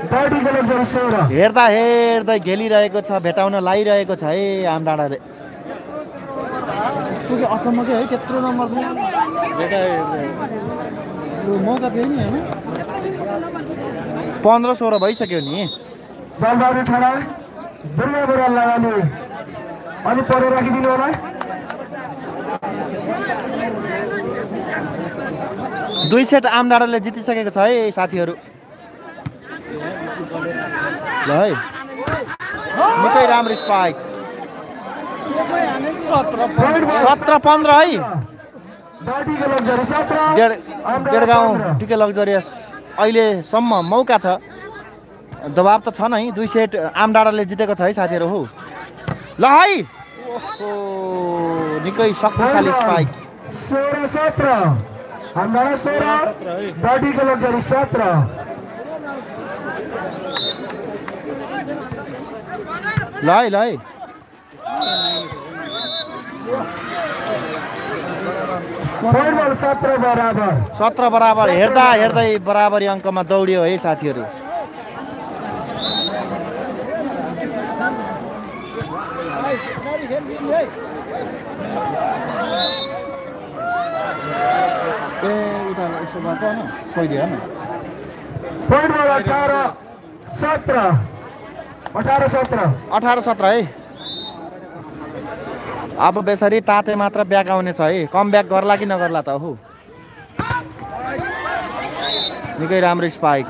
हेर्दा हेर्दै घेलिरहेको छ भेटाउन लागिरहेको छ है आम डाँडाले। यस्तो कि अचम्मकै है? त्यत्रो नम्बर मौका थियो नि होइन? पन्ध्र सोह्र भइसक्यो नि। अनि पर राखिदिनु होला। दुई सेट आम डाँडाले जितिसकेको छ है साथीहरू। ल है निकै राम्रो स्पाइक सत्र पन्ध्र है डेढ गाउँ। टिके लग्जरियस अहिलेसम्म मौका छ दबाब त छ नै दुई सेट आम डाँडाले जितेको छ है साथीहरू हो ल है ओहो निकै शक्तिशाली स्पाइक सोह्र सत्र सत्र है बडीको लग्जरी सत्र ल है ल है सत्र बराबर हेर्दा हेर्दै बराबरी अङ्कमा दौडियो है साथीहरू। ए उता यसो भएको न छोइदियो न। पोइन्ट बल अठार सत्र। अठार सत्र। अठार सत्र है? अब बेसरी ताते मात्र ब्याक आउने छ है? कम ब्याक गर्ला कि नगर्ला त हो? निकै राम्रो स्पाइक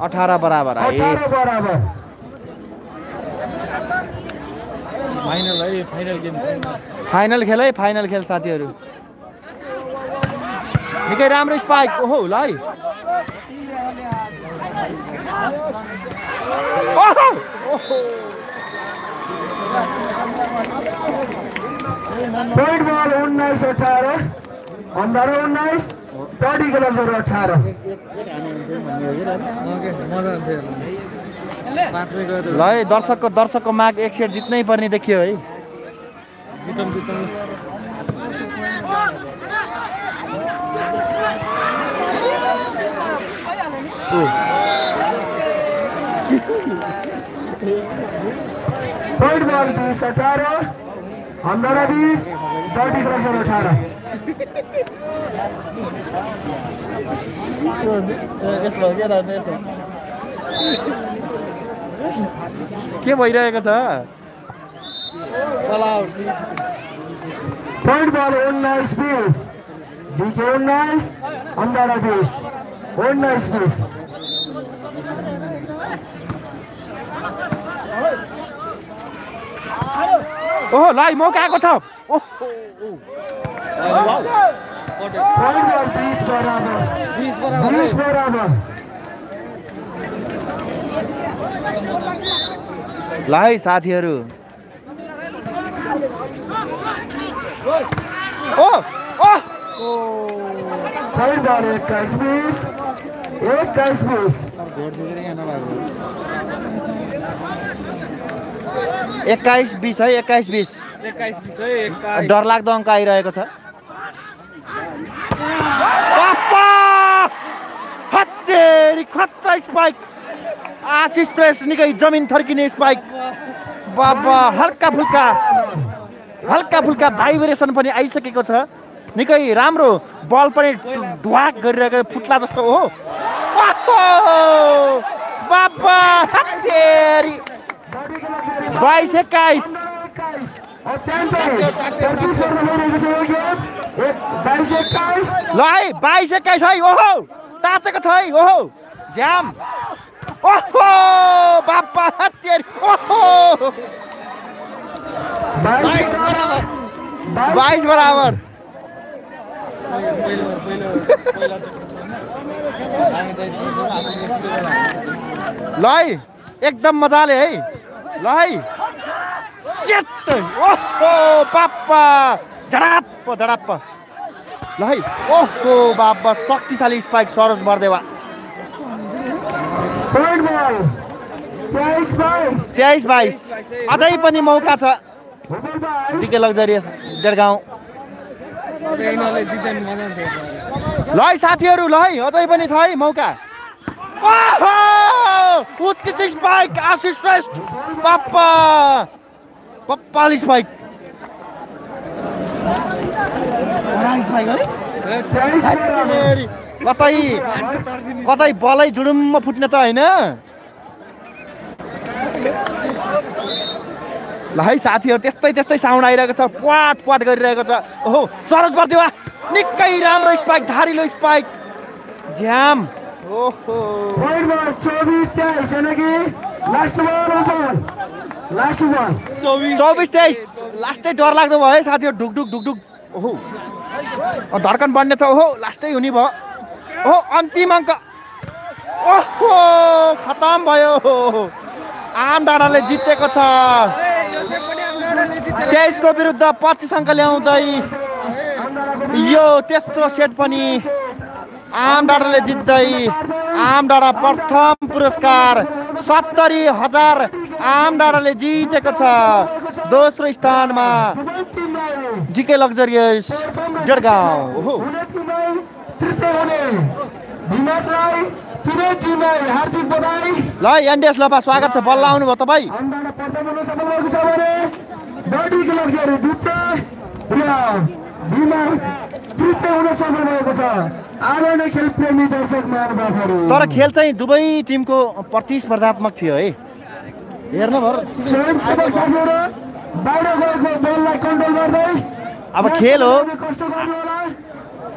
अठार बराबर। है? फाइनल है? फाइनल गेम फाइनल खेल है? फाइनल खेल साथीहरू। निकै राम्रो स्पाइक ओहो ल है! पोइन्ट बल उन्नाइस अठार अन्डर उन्नाइस बडीको लग्जरी अठार ल है दर्शकको दर्शकको माग एक सेट जित्नै पर्ने देखियो है। जितौँ जितौँ पोइन्ट बल बिस अठार अन्डर बिस बडीको लग्जरी अठार। के भइरहेको छ? पोइन्ट बल उन्नाइस बिस डिके उन्नाइस अन्डर बिस उन्नाइस बिस ओहो ल है मौका आएको छ। ओहो पोइन्ट बल बिस बराबर बिस बराबर बिस बराबर ल है साथीहरू। ओ ओ। पोइन्ट बल एक्काइस बिस एक्काइस बिस। एक्काइस बिस है एक्काइस बिस। एक्काइस बिस है डरलाग्दो अङ्क आइरहेको छ। खतरा स्पाइक आशिष प्रेस निकै जमिन थर्किने स्पाइक बाबा हल्का फुल्का हल्का फुल्का भाइब्रेसन पनि आइसकेको छ। निकै राम्रो बल पनि ढुवाक गरिरहेको फुट्ला जस्तो हो! बाबा हत्तेरी बाइस एक्काइस बाइस एक्काइस ल है बाइस एक्काइस है ओहो। तातेको छ है ओहो। ज्याम ओहो बाबा हत्तेरी ओहो। बाइस बाइस बराबर। पहिलो पहिलो पहिला चाहिँ हामी त यति आफू यस्तै होला। ल है एकदम मजाले है। ल है। च्याट्ट! ओहो बाप्पा! झडाप्प झडाप्प ल है। ओहो बाप्पा शक्तिशाली स्पाइक सरोज बल तेइस बाइस अझै पनि मौका छ। DK luxurious Dedhgaun. ल है साथीहरू ल है। अझै पनि छ है मौका! उत्कृष्ट स्पाइक पाप्पा स्पाइक कतै कतै बलै जुडुम्म फुट्ने त होइन ल है साथीहरू त्यस्तै त्यस्तै साउन्ड आइरहेको छ प्वाट प्वाट गरिरहेको छ ओहो सरज बर्देवा निकै राम्रो स्पाइक धारिलो स्पाइक झ्याम चौबिस तेइस यानी कि लास्ट चौबिस तेइस डर लाग्दो भयो है साथीहरू। ढुकढुक ढुकढुक ओहो। बढ्ने छ ओहो लास्टै हुने भयो। ओहो अन्तिम अङ्क। ओहो खतम भयो। आम डाँडाले जितेको छ। तेइसको विरुद्ध पच्चिस अङ्क ल्याउँदै यो तेस्रो सेट पनि आम डाँडाले जित्दै आम डाँडा प्रथम पुरस्कार सत्तरी हजार आम डाँडाले जितेको छ। दोस्रो स्थानमा जिके लग्जरियस डेढगाउँ। ल एनडिएस लपा स्वागत छ। बल्ल आउनुभयो तपाईँ। हुन सफल भएको छ। आदरणीय खेल प्रेमी दर्शक महानुभावहरू। तर खेल चाहिँ दुवै टिमको प्रतिस्पर्धात्मक थियो है। हेर्नु भयो स्वयंसेवक साथीहरू बाहिर गएको बललाई कन्ट्रोल गर्दै अब खेल हो।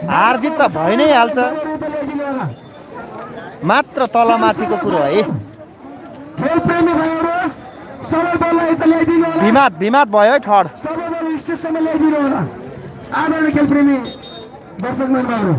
हार जित त भइ नै हाल्छ। मात्र तलमाथिको कुरो है खेल प्रेमी भाइहरू सबै बललाई ल्याइदिनु भयो है थर्ड सबै बल स्टेजसम्म ल्याइदिनु होला आदरणीय खेल प्रेमी दर्शक महानुभावहरू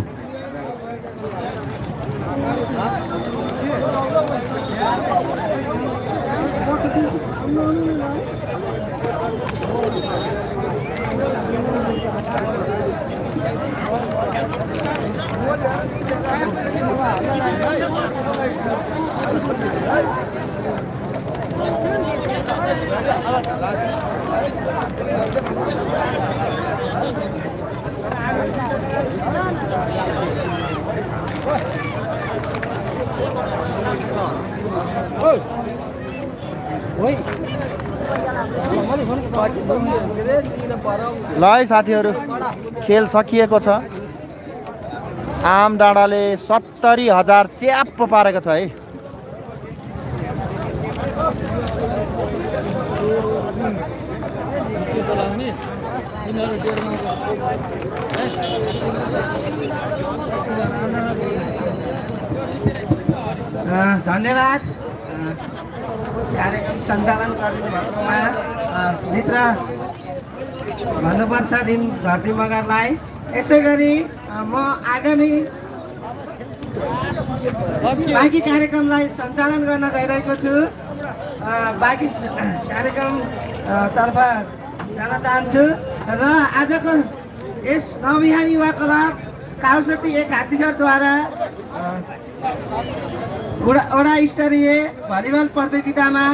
ल है साथीहरू खेल सकिएको छ। आम डाँडाले सत्तरी हजार च्याप्प पारेको छ है। धन्यवाद। कार्यक्रम सञ्चालन गरिदिनु भएकोमा मित्र भन्नुपर्छ रिम धरती मगरलाई यसै गरी म आगामी बाँकी कार्यक्रमलाई सञ्चालन गर्न गइरहेको छु। बाँकी स- कार्यक्रम अ, तर्फ जान चाहन्छु। र आजको यस नवबिहान युवा क्लब काउसती एक हात्तीघरद्वारा अ, वडा स्तरीय भलिबल प्रतियोगितामा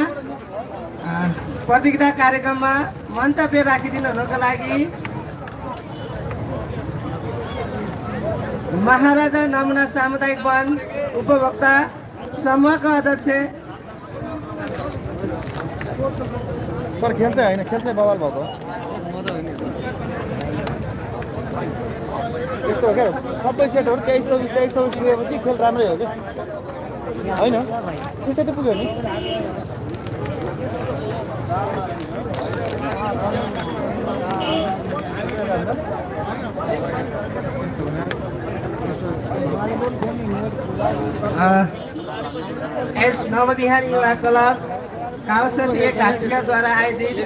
प्रतियोगिता कार्यक्रममा मन्तव्य राखिदिनु हुनुको लागि महाराजा नमुना सामुदायिक वन उपभोक्ता समूहका अध्यक्ष। खेल चाहिँ होइन खेल चाहिँ बवाल भएको। यस्तो हो क्या? सबै सेटहरू तेइस चौबिस तेइस चौबिस पुगेपछि खेल राम्रै हो क्या? होइन? त्यस्तै त पुग्यो नि। यस नवबिहारी युवा क्लब कावसती एक हात्तीघरद्वारा आयोजित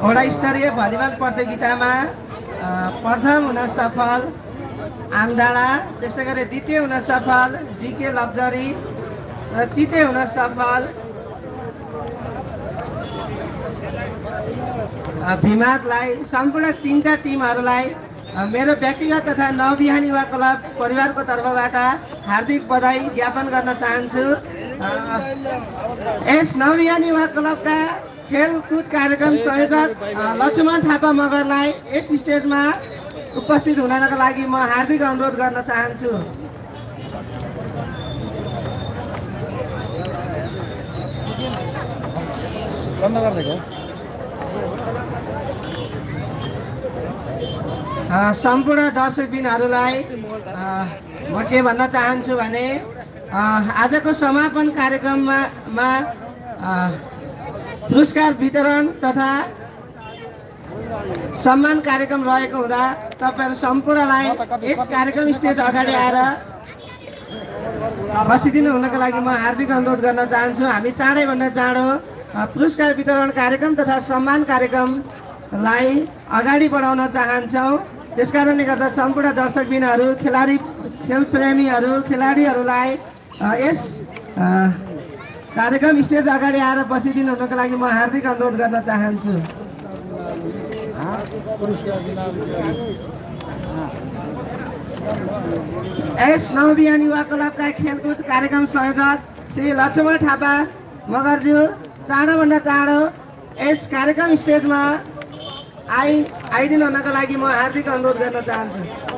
[LAUGHS] वडा स्तरीय भलिबल प्रतियोगितामा प्रथम हुन सफल आमडाँडा त्यस्तै गरी द्वितीय हुन सफल डिके लग्जरी र तृतीय हुन सफल अ, भिमातलाई सम्पूर्ण तिनवटा टिमहरूलाई मेरो व्यक्तिगत तथा नवबिहानी युवा क्लब परिवारको तर्फबाट हार्दिक बधाई ज्ञापन गर्न चाहन्छु यस नवबिहानी युवा क्लबका खेलकुद कार्यक्रम संयोजक लक्ष्मण थापा मगरलाई यस स्टेजमा उपस्थित हुनको लागि म हार्दिक अनुरोध गर्न चाहन्छु। सम्पूर्ण दर्शकबिनहरूलाई अ, म के भन्न चाहन्छु भने आजको समापन कार्यक्रममा पुरस्कार वितरण तथा सम्मान कार्यक्रम रहेको हुँदा तपाईँहरू सम्पूर्णलाई यस कार्यक्रम स्टेज अगाडि आएर बसिदिनु हुनको लागि म हार्दिक अनुरोध गर्न चाहन्छु। हामी चाँडैभन्दा चाँडो पुरस्कार वितरण कार्यक्रम तथा सम्मान कार्यक्रमलाई अगाडि बढाउन चाहन्छौँ। त्यस कारणले गर्दा सम्पूर्ण दर्शकबिनहरू खेलाडी खेलप्रेमीहरू खेलाडीहरूलाई यस कार्यक्रम स्टेज अगाडि आएर बसिदिनु हुनको लागि म हार्दिक अनुरोध गर्न चाहन्छु। यस नवबिहान युवा क्लबका खेलकुद कार्यक्रम संयोजक श्री लक्ष्मण थापा मगरज्यू चाँडोभन्दा चाँडो यस कार्यक्रम स्टेजमा आइ आइदिनु हुनको लागि म हार्दिक अनुरोध गर्न चाहन्छु।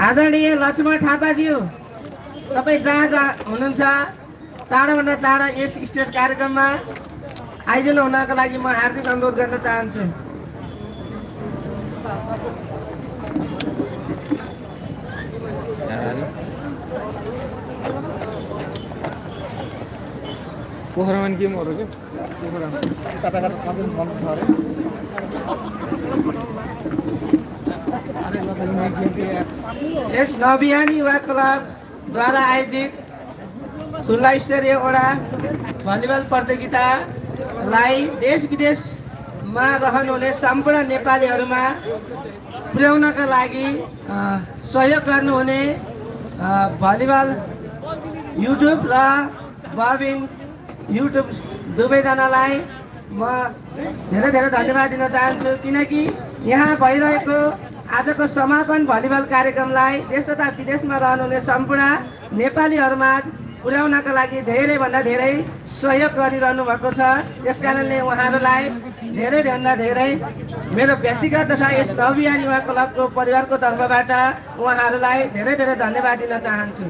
आदरणीय लक्ष्मण थापाज्यू तपाईँ जहाँ जहाँ हुनुहुन्छ चाँडोभन्दा चाँडो यस स्टेज कार्यक्रममा आइदिनु हुनको लागि म हार्दिक अनुरोध गर्न चाहन्छु। पोखरामा के पोखरामा कता कता सबै भन्नु छ अरे यस नबिहानी युवा क्लबद्वारा आयोजित खुल्ला स्तरीय वडा भलिबल प्रतियोगितालाई देश विदेशमा रहनुहुने सम्पूर्ण नेपालीहरूमा पुर्याउनका लागि सहयोग गर्नुहुने भलिबल युट्युब र बबिन युट्युब दुवैजनालाई म धेरै धेरै धन्यवाद दिन चाहन्छु। किनकि यहाँ भइरहेको आजको समापन भलिबल कार्यक्रमलाई देश तथा विदेशमा रहनुहुने सम्पूर्ण नेपालीहरूमा पुर्याउनका लागि धेरैभन्दा धेरै सहयोग गरिरहनु भएको छ। त्यस कारणले उहाँहरूलाई धेरैभन्दा धेरै मेरो व्यक्तिगत तथा यस नवबिहान युवा क्लबको परिवारको तर्फबाट उहाँहरूलाई धेरै धेरै धन्यवाद दिन चाहन्छु।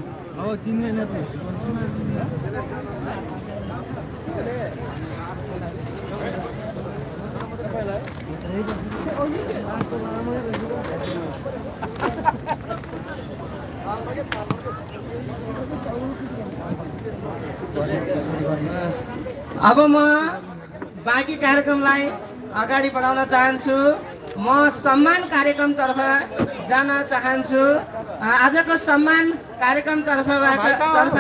अब म बाँकी कार्यक्रमलाई अगाडि बढाउन चाहन्छु। म सम्मान कार्यक्रमतर्फ जान चाहन्छु। आजको सम्मान कार्यक्रमतर्फबाट तर्फ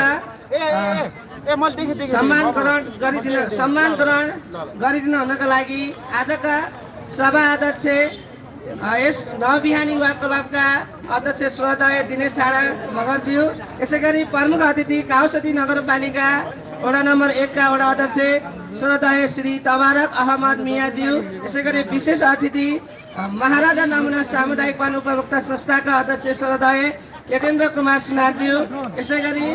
सम्मान ग्रहण गरिदिन सम्मान ग्रहण गरिदिनु हुनको लागि आजका सभा अध्यक्ष यस नवबिहानी युवा क्लबका अध्यक्ष श्रोदय दिनेश ठाडा मगरज्यू यसै गरी प्रमुख अतिथि काउसती नगरपालिका वडा नम्बर एकका वडा अध्यक्ष श्रोदय श्री तबारक अहमद मियाज्यू यसै गरी विशेष अतिथि महाराजा नमुना सामुदायिक वन उपभोक्ता संस्थाका अध्यक्ष श्रोदय केटेन्द्र कुमार सुनारज्यू यसै गरी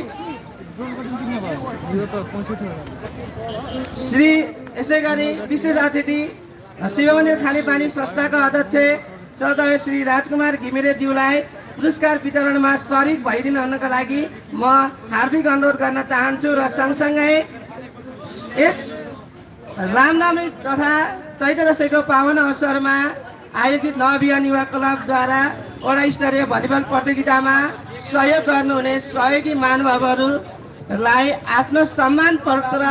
श्री यसै गरी विशेष अतिथि शिव मन्दिर खानेपानी संस्थाका अध्यक्ष श्रद्धेय श्री राजकुमार घिमिरेज्यूलाई पुरस्कार वितरणमा सरिक भइदिनु हुनको लागि म हार्दिक अनुरोध गर्न चाहन्छु र सँगसँगै यस रामनवमी तथा चैत्र दशैंको पावन अवसरमा आयोजित नवबिहान युवा क्लबद्वारा वडा स्तरीय भलिबल प्रतियोगितामा सहयोग गर्नुहुने सहयोगी महानुभावहरूलाई आफ्नो सम्मान पत्र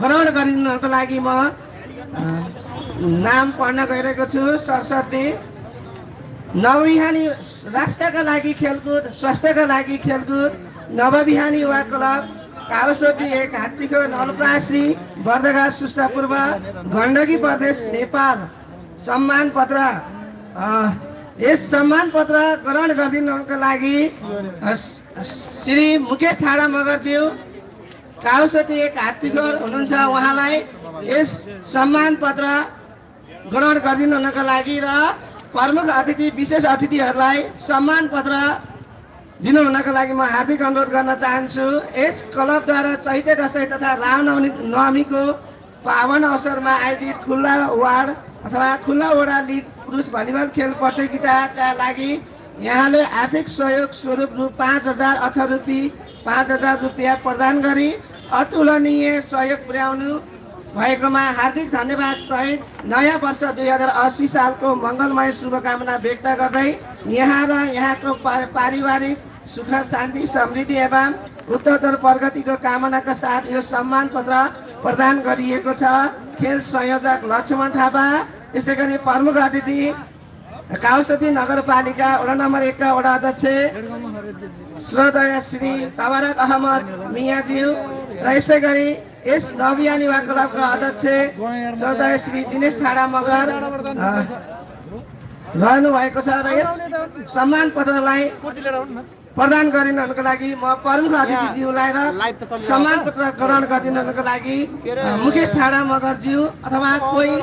ग्रहण गरिनको लागि म नाम पढ्न गइरहेको छु सरस्वती। नवबिहानी राष्ट्रका लागि खेलकुद स्वास्थ्यका लागि खेलकुद नवबिहानी युवा क्लब कावसोटी एक हात्तीको नलप्रासी बर्दघाट सुस्ता पूर्व गण्डकी प्रदेश नेपाल। सम्मान पत्र यस सम्मान पत्र ग्रहण गरिदिनुको लागि श्री मुकेश ठाडा मगरज्यू काउसती एक हात्तीखोर हुनुहुन्छ उहाँलाई यस सम्मान पत्र ग्रहण गरिदिनुको लागि र प्रमुख अतिथि विशेष अतिथिहरूलाई सम्मान पत्र दिनुहुनको लागि म हार्दिक अनुरोध गर्न चाहन्छु। यस क्लबद्वारा चैते दसैँ तथा रामनवमी नवमीको पावन अवसरमा आयोजित खुल्ला वार्ड अथवा खुल्ला वडा लिग पुरुष भलिबल खेल प्रतियोगिताका लागि यहाँले आर्थिक सहयोग स्वरूप रु पाँच हजार अठार रुपियाँ पाँच हजार रुपियाँ प्रदान गरी अतुलनीय सहयोग पुर्याउनु भएकोमा हार्दिक धन्यवाद सहित नयाँ वर्ष दुई हजार अस्सी सालको मङ्गलमय शुभकामना व्यक्त गर्दै यहाँ र यहाँको पारिवारिक सुख शान्ति समृद्धि एवं उत्तरोत्तर प्रगतिको कामनाका साथ यो सम्मान पत्र प्रदान गरिएको छ। खेल संयोजक लक्ष्मण थापा त्यसै गरी प्रमुख अतिथि काउसती नगरपालिका वडा नम्बर एकका वडा अध्यक्ष श्रोदय श्री तबारक अहमद मियाज्यू र यसै गरी यस युवा क्लबका अध्यक्ष श्रोदय श्री दिनेश ठाडा मगर रहनुभएको छ र यस सम्मान पत्रलाई प्रदान गरिनको लागि म प्रमुख अतिथिज्यूलाई र सम्मान पत्र ग्रहण गरिदिनको लागि मुकेश ठाडा मगरज्यू अथवा कोही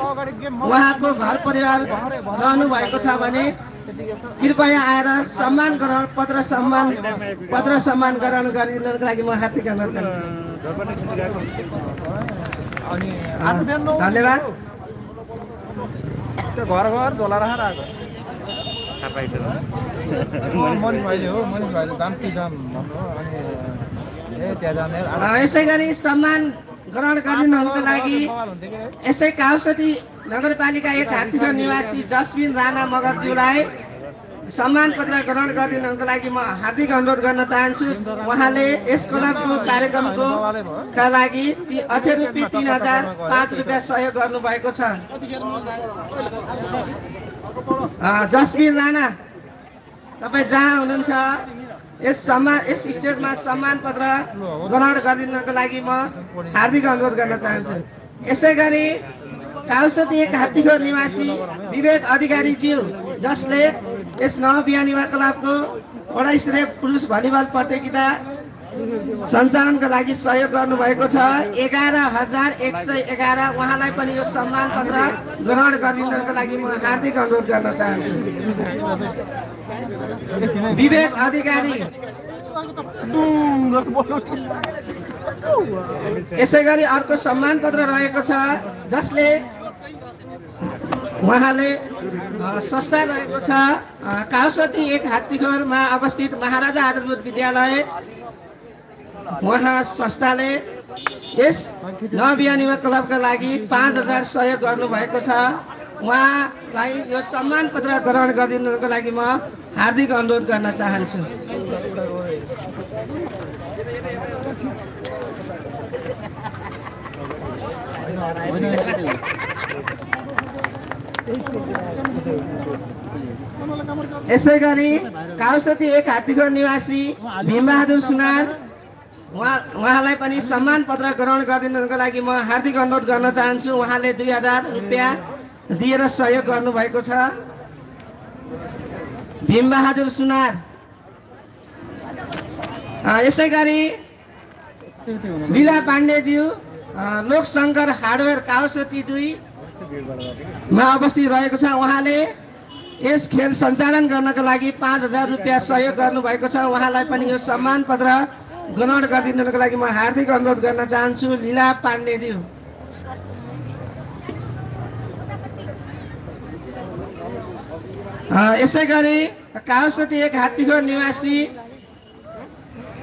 उहाँको घर परिवार रहनु भएको छ भने कृपया आएर सम्मान ग्रहण पत्र सम्मान पत्र सम्मान ग्रहण गरिदिनको लागि म हार्दिक अनुरोध गर्छु धन्यवाद। त्यो घर घर झोला राखेर आएको। मनिष भाइले हो मनिष भाइले जान्ती जाम भन्नु अनि ए त्यहाँ जाने यसै गरी सम्मान ग्रहण गरिदिनुको लागि यसै काउसती नगरपालिका एक हात्तीको निवासी जसबिन राणा मगरज्यूलाई सम्मान पत्र ग्रहण गरिदिनुको लागि म हार्दिक अनुरोध गर्न चाहन्छु। उहाँले यस क्लबको कार्यक्रमको का लागि अझै रुपियाँ तिन हजार पाँच रुपियाँ सहयोग गर्नुभएको छ। जसबिन राणा तपाईँ जहाँ हुनुहुन्छ यस सम्मान यस स्टेजमा सम्मान पत्र ग्रहण गरिदिनको लागि म हार्दिक अनुरोध गर्न चाहन्छु। यसै गरी काउसती एक हात्तीको निवासी विवेक अधिकारीज्यू जसले यस युवा क्लबको वडा स्तरीय पुरुष भलिबल प्रतियोगिता सञ्चालनको लागि सहयोग गर्नुभएको छ। एघार हजार एक सय एघार उहाँलाई पनि यो सम्मान पत्र ग्रहण गरिदिनको लागि म हार्दिक अनुरोध गर्न चाहन्छु। विवेक अधिकारी। यसै गरी अर्को सम्मान पत्र रहेको छ जसले उहाँले संस्था रहेको छ काउसती एक हात्तीघरमा अवस्थित महाराजा आधारभूत विद्यालय। उहाँ संस्थाले यस नबिहान युवा क्लबका लागि पाँच हजार सहयोग गर्नुभएको छ। उहाँलाई यो सम्मान पत्र ग्रहण गरिदिनुको लागि म हार्दिक अनुरोध गर्न चाहन्छु। यसै गरी काउसती एक हात्तीको निवासी भीमबहादुर सुनार उहाँ उहाँलाई पनि सम्मान पत्र ग्रहण गरिदिनुको लागि म हार्दिक अनुरोध गर्न चाहन्छु। उहाँले दुई हजार रुपियाँ दिएर सहयोग गर्नुभएको छ। भीमबहादुर सुनार यसै गरी लीला पाण्डेज्यू लोकशङ्कर हार्डवेयर काउसती दुई मा अवस्थित रहेको छ। उहाँले यस खेल सञ्चालन गर्नको लागि पाँच हजार रुपियाँ सहयोग गर्नुभएको छ। उहाँलाई पनि यो सम्मान पत्र ग्रहण गरिदिनुको लागि म हार्दिक अनुरोध गर्न चाहन्छु। लीला पाण्डेज्यू यसै गरी काउसती एक हात्तीको निवासी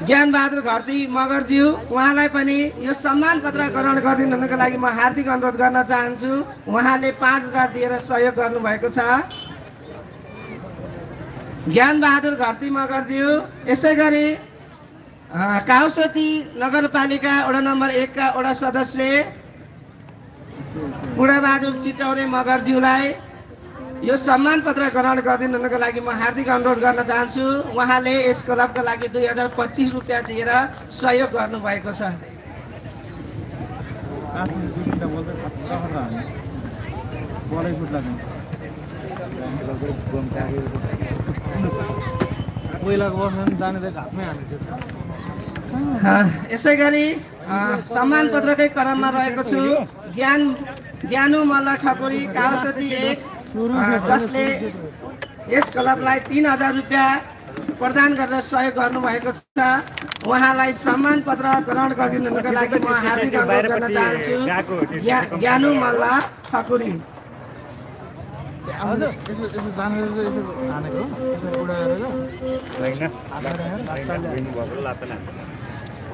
ज्ञानबहादुर घरती मगरज्यू उहाँलाई पनि यो सम्मान पत्र ग्रहण गरिदिनुको लागि म हार्दिक अनुरोध गर्न चाहन्छु। उहाँले पाँच हजार दिएर सहयोग गर्नुभएको छ। ज्ञानबहादुर घरती मगरज्यू यसै गरी काउसती नगरपालिका वडा नम्बर एकका वडा सदस्य बुढाबहादुर चितौरे मगरज्यूलाई यो सम्मान पत्र ग्रहण गरिदिनुको लागि म हार्दिक अनुरोध गर्न चाहन्छु। उहाँले यस क्लबका लागि दुई हजार पच्चिस रुपियाँ दिएर सहयोग गर्नुभएको छ। यसै गरी सम्मान पत्रकै क्रममा रहेको छु। ज्ञान ज्ञानु मल्ल ठकुरी काउसती एक जसले यस क्लबलाई तिन हजार रुपियाँ प्रदान गरेर सहयोग गर्नुभएको छ उहाँलाई सम्मान पत्र ग्रहण गरिदिनुको लागि म हार्दिक अनुरोध गर्न चाहन्छु ज्ञा- ज्ञानु मल्ल ठकुरी हजुर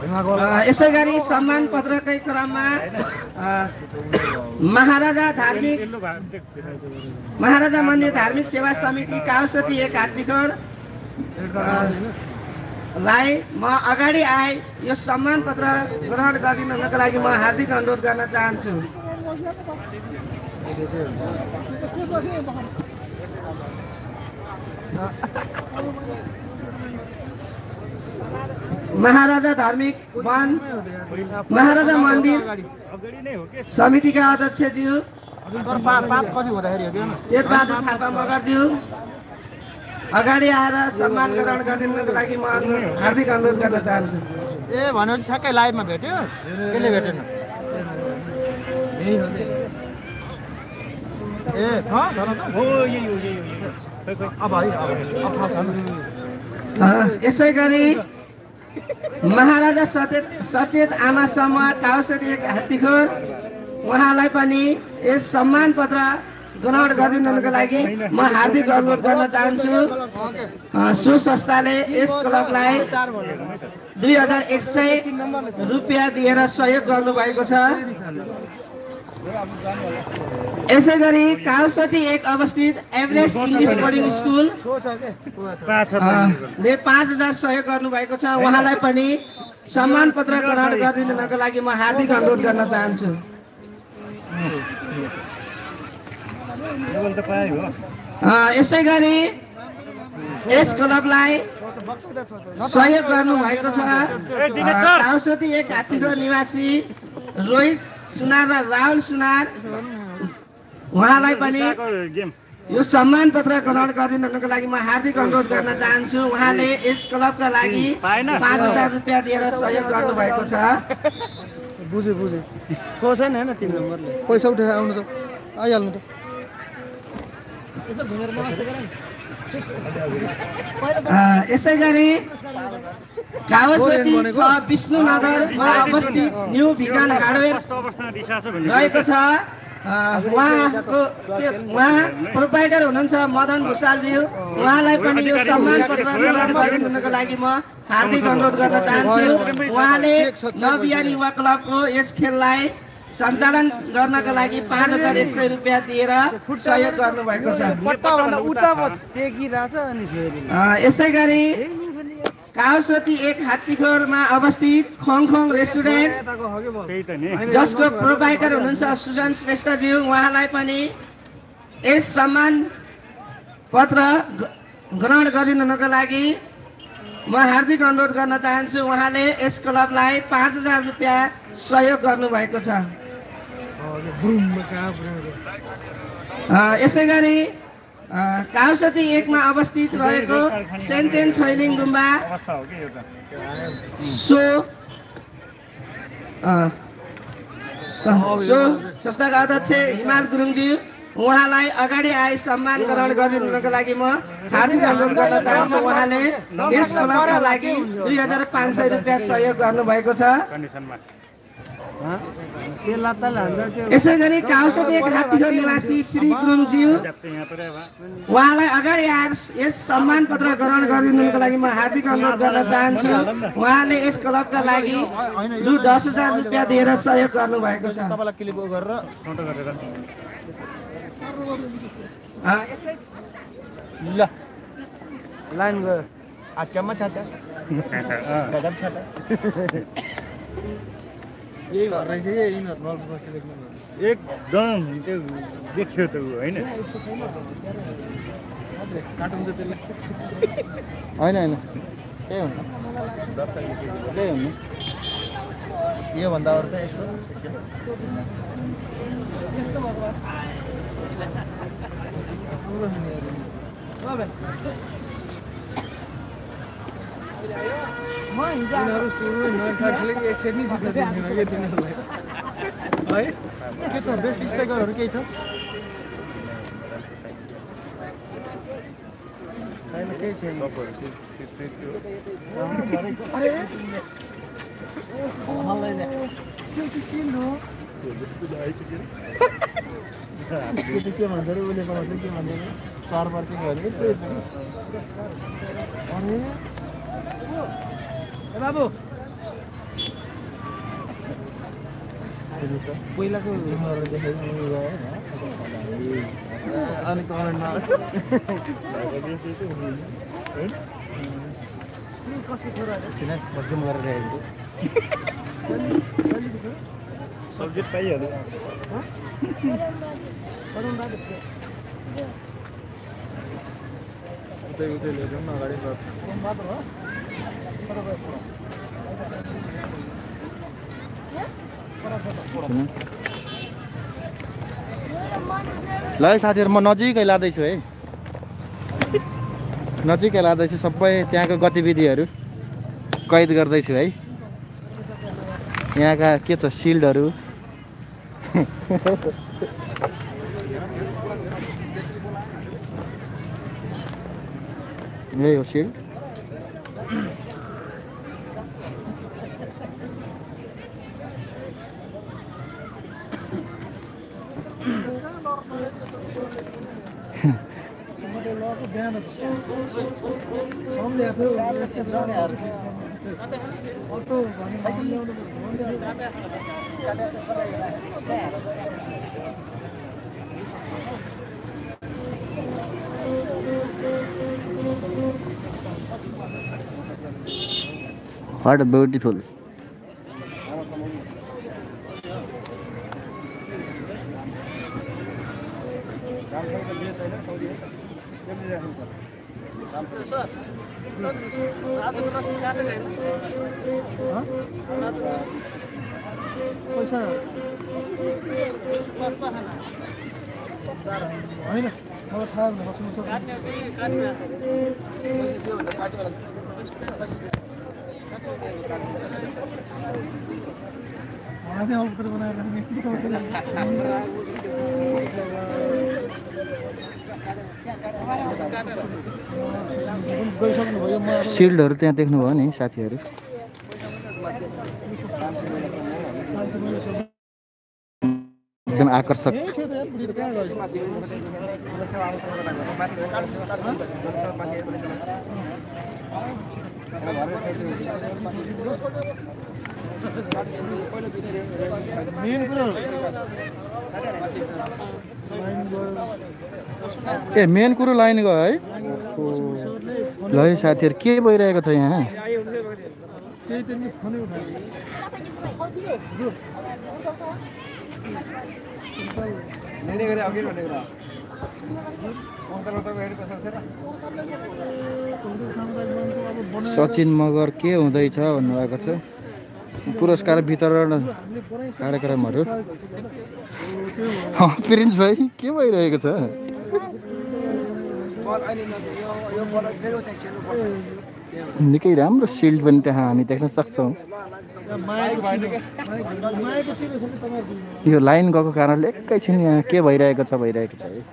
यसो गरी सम्मान पत्रकै क्रममा अ, महाराजा धार्मिक महाराजा मन्दिर धार्मिक सेवा समिति काउसती एक हात्तीघर लाई म अगाडि आए यो सम्मान पत्र ग्रहण गरिदिनको लागि म हार्दिक अनुरोध गर्न चाहन्छु महाराजा धार्मिक वन महाराजा मन्दिर समितिका अध्यक्षज्यू? चेतबहादुर थापा मगरज्यू अगाडि आएर सम्मान ग्रहण गरिदिनुको लागि म हार्दिक अनुरोध गर्न चाहन्छु। ए भनेपछि ठ्याक्कै लाइभमा भेट्यो? त्यसले भेटेन? यही हो नि। ए छ यसै गरी महाराजा सचेत सचेत आमा समूह काउसरी हात्तीखोर। उहाँलाई पनि यस सम्मान पत्र ग्रहण गरिदिनुको लागि म हार्दिक अनुरोध गर्न चाहन्छु। अँ, सो संस्थाले यस क्लबलाई दुई हजार एक सय रुपियाँ दिएर सहयोग गर्नुभएको छ। यसै गरी काउसती एक अवस्थित एभरेस्ट इङ्ग्लिस बोर्डिङ स्कुल। अँ, ले पाँच हजार सहयोग गर्नुभएको छ। उहाँलाई पनि सम्मान पत्र ग्रहण गरिदिनुको लागि म हार्दिक अनुरोध गर्न चाहन्छु। अँ, यसै गरी यस क्लबलाई सहयोग गर्नुभएको छ। अँ, काउसती एक हात्तीको निवासी रोहित सुनार र राहुल सुनार। उहाँलाई पनि यो सम्मान पत्र ग्रहण गरिदिनुको लागि म हार्दिक अनुरोध गर्न चाहन्छु। उहाँले यस क्लबका लागि पाँच हजार रुपियाँ दिएर सहयोग गर्नुभएको छ। बुझेँ बुझेँ। छो छैन होइन तिन नम्बरले? पैसा उठाएर आउनु त। आइहाल्नु त। अँ, यसै गरी कावसती छ विष्णुनगरमा अवस्थित न्यू भिजन हार्डवेयर। रहेको छ। उहाँको उहाँ प्रोभाइडर हुनुहुन्छ मदन भूषालज्यू उहाँलाई पनि यो सम्मान पत्र प्रदान गरिदिनुको लागि म हार्दिक अनुरोध गर्न चाहन्छु। उहाँले नबिहान युवा क्लबको यस खेललाई सञ्चालन गर्नका लागि पाँच हजार एक सय रुपियाँ दिएर सहयोग गर्नुभएको छ। यसै गरी काउसती एक हात्तीखोरमा अवस्थित खोङखोङ रेस्टुरेन्ट। जसको प्रोभाइडर हुनुहुन्छ सुजन श्रेष्ठज्यू। उहाँलाई पनि यस सम्मान पत्र ग्रहण गरिदिनुको लागि म हार्दिक अनुरोध गर्न चाहन्छु। उहाँले यस क्लबलाई पाँच हजार रुपियाँ सहयोग गर्नुभएको छ। यसै गरी काउसती एकमा अवस्थित रहेको सेन्चेन छैलिङ गुम्बा। सो स- संस्थाका अध्यक्ष हिमाल गुरुङजी उहाँलाई अगाडि आए सम्मान ग्रहण गरिदिनुको लागि म हार्दिक अनुरोध गर्न चाहन्छु उहाँले यस क्लबका लागि दुई हजार पाँच सय रुपियाँ सहयोग गर्नुभएको छ त्यो लात्ताले हान्दा त्यो यसै गरी काउसती एक हात्तीको निवासी श्री गुरुङज्यू उहाँलाई अगाडि आएर यस सम्मान पत्र ग्रहण गरिदिनुको लागि म हार्दिक अनुरोध गर्न चाहन्छु उहाँले यस क्लबका लागि रु दस हजार रुपियाँ दिएर सहयोग गर्नुभएको छ लाइन गयो छ यही घर रहेछ है यिनीहरू नलको एकदम त्यो देखियो त ऊ होइन? होइन होइन। त्यही हुनु त्यही हुनु योभन्दा अरू चाहिँ यसो नयाँ साल खेलेको एक सेट नै जित्न दिन्थेन कि तिनीहरूलाई? है? के छ बेस्ट स्ट्राइकरहरू केही छ? छैन केही छैन। के भन्छ अरे उसले बनाउँछ के भन्दैन चार त अरे? ए बाबु। पहिलाको अनि कमेन्टमा कसको छोरा गरेर राखेको पाइहाल्यो उतै उतै न अगाडि ल है साथीहरू म नजिकै लाँदैछु है। नजिकै लाँदैछु सबै त्यहाँको गतिविधिहरू। कैद गर्दैछु है। यहाँका के छ सिल्डहरू? यही हो सिल्ड। What a beautiful. बनाएर म सिल्डहरू त्यहाँ देख्नुभयो नि साथीहरू? एकदम आकर्षक। यही थियो त यार बुढी त कहाँ गयो मेन कुरो लाइन गयो ए मेन कुरो लाइन गयो है? ल है साथीहरू के भइरहेको छ यहाँ? त्यही त नि फोनै उठायो सचिन मगर के हुँदैछ भन्नुभएको छ? पुरस्कार वितरण कार्यक्रमहरू। प्रिन्स भाइ के भइरहेको छ? निकै राम्रो सिल्ड पनि त्यहाँ हामी देख्न सक्छौँ। यो लाइन गएको कारणले एकैछिन यहाँ के भइरहेको छ भइरहेको छ है?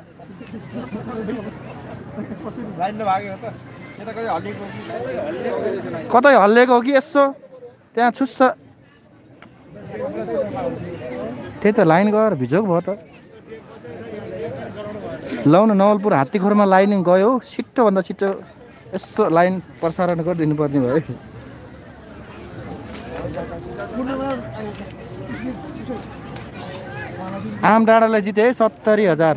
कतै हल्लिएको हो कि यसो? त्यहाँ छुस्छ। त्यही त लाइन गएर भिजोक भयो त। लौ न नवलपुर हात्तीखोरमा लाइन गयो। छिट्टोभन्दा छिट्टो यसो लाइन प्रसारण गरिदिनु पर्ने भयो। है आम डाँडालाई जिते है सत्तरी हजार।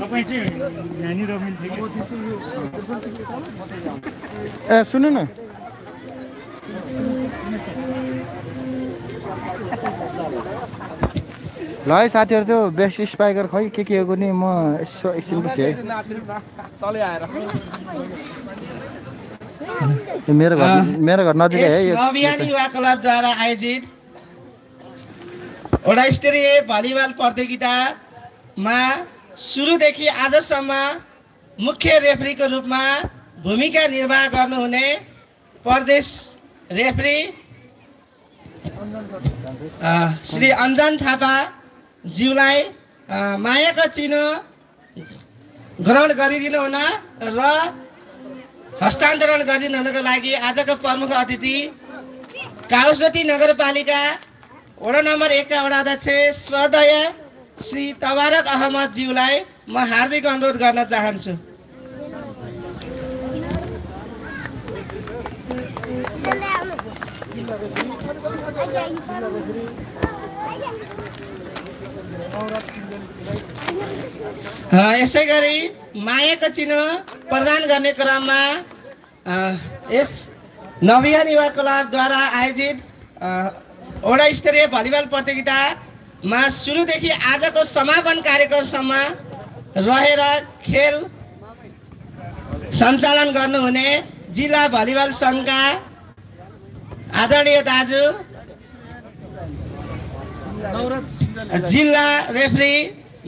तपाईँ चाहिँ यहाँनिर मिल्थ्यो कि ए सुन्नु न। ल है साथीहरू त्यो बेस्ट स्पाइकर खै के के हो नि म यसो एकछिन पछि है। यो मेरो घर मेरो घर नजिकै है युवा क्लबद्वारा आयोजित वडा स्तरीय भलिबल प्रतियोगितामा सुरुदेखि आजसम्म मुख्य रेफ्रीको रूपमा भूमिका निर्वाह गर्नुहुने प्रदेश रेफ्री श्री अञ्जन थापा ज्यूलाई मायाको चिनो ग्रहण गरिदिनु हुन र हस्तान्तरण गरिदिनुको लागि आजको प्रमुख अतिथि काउसती नगरपालिका वडा नम्बर एकका वडा अध्यक्ष श्रद्धेय श्री तबारक अहमदज्यूलाई म हार्दिक अनुरोध गर्न चाहन्छु यसै गरी मायाको चिनो प्रदान गर्ने क्रममा यस नविहान युवा क्लबद्वारा आयोजित वडा स्तरीय भलिबल प्रतियोगितामा सुरुदेखि आजको समापन कार्यक्रमसम्म रहेर खेल सञ्चालन गर्नुहुने जिल्ला भलिबल सङ्घका आदरणीय दाजु जिल्ला रेफ्री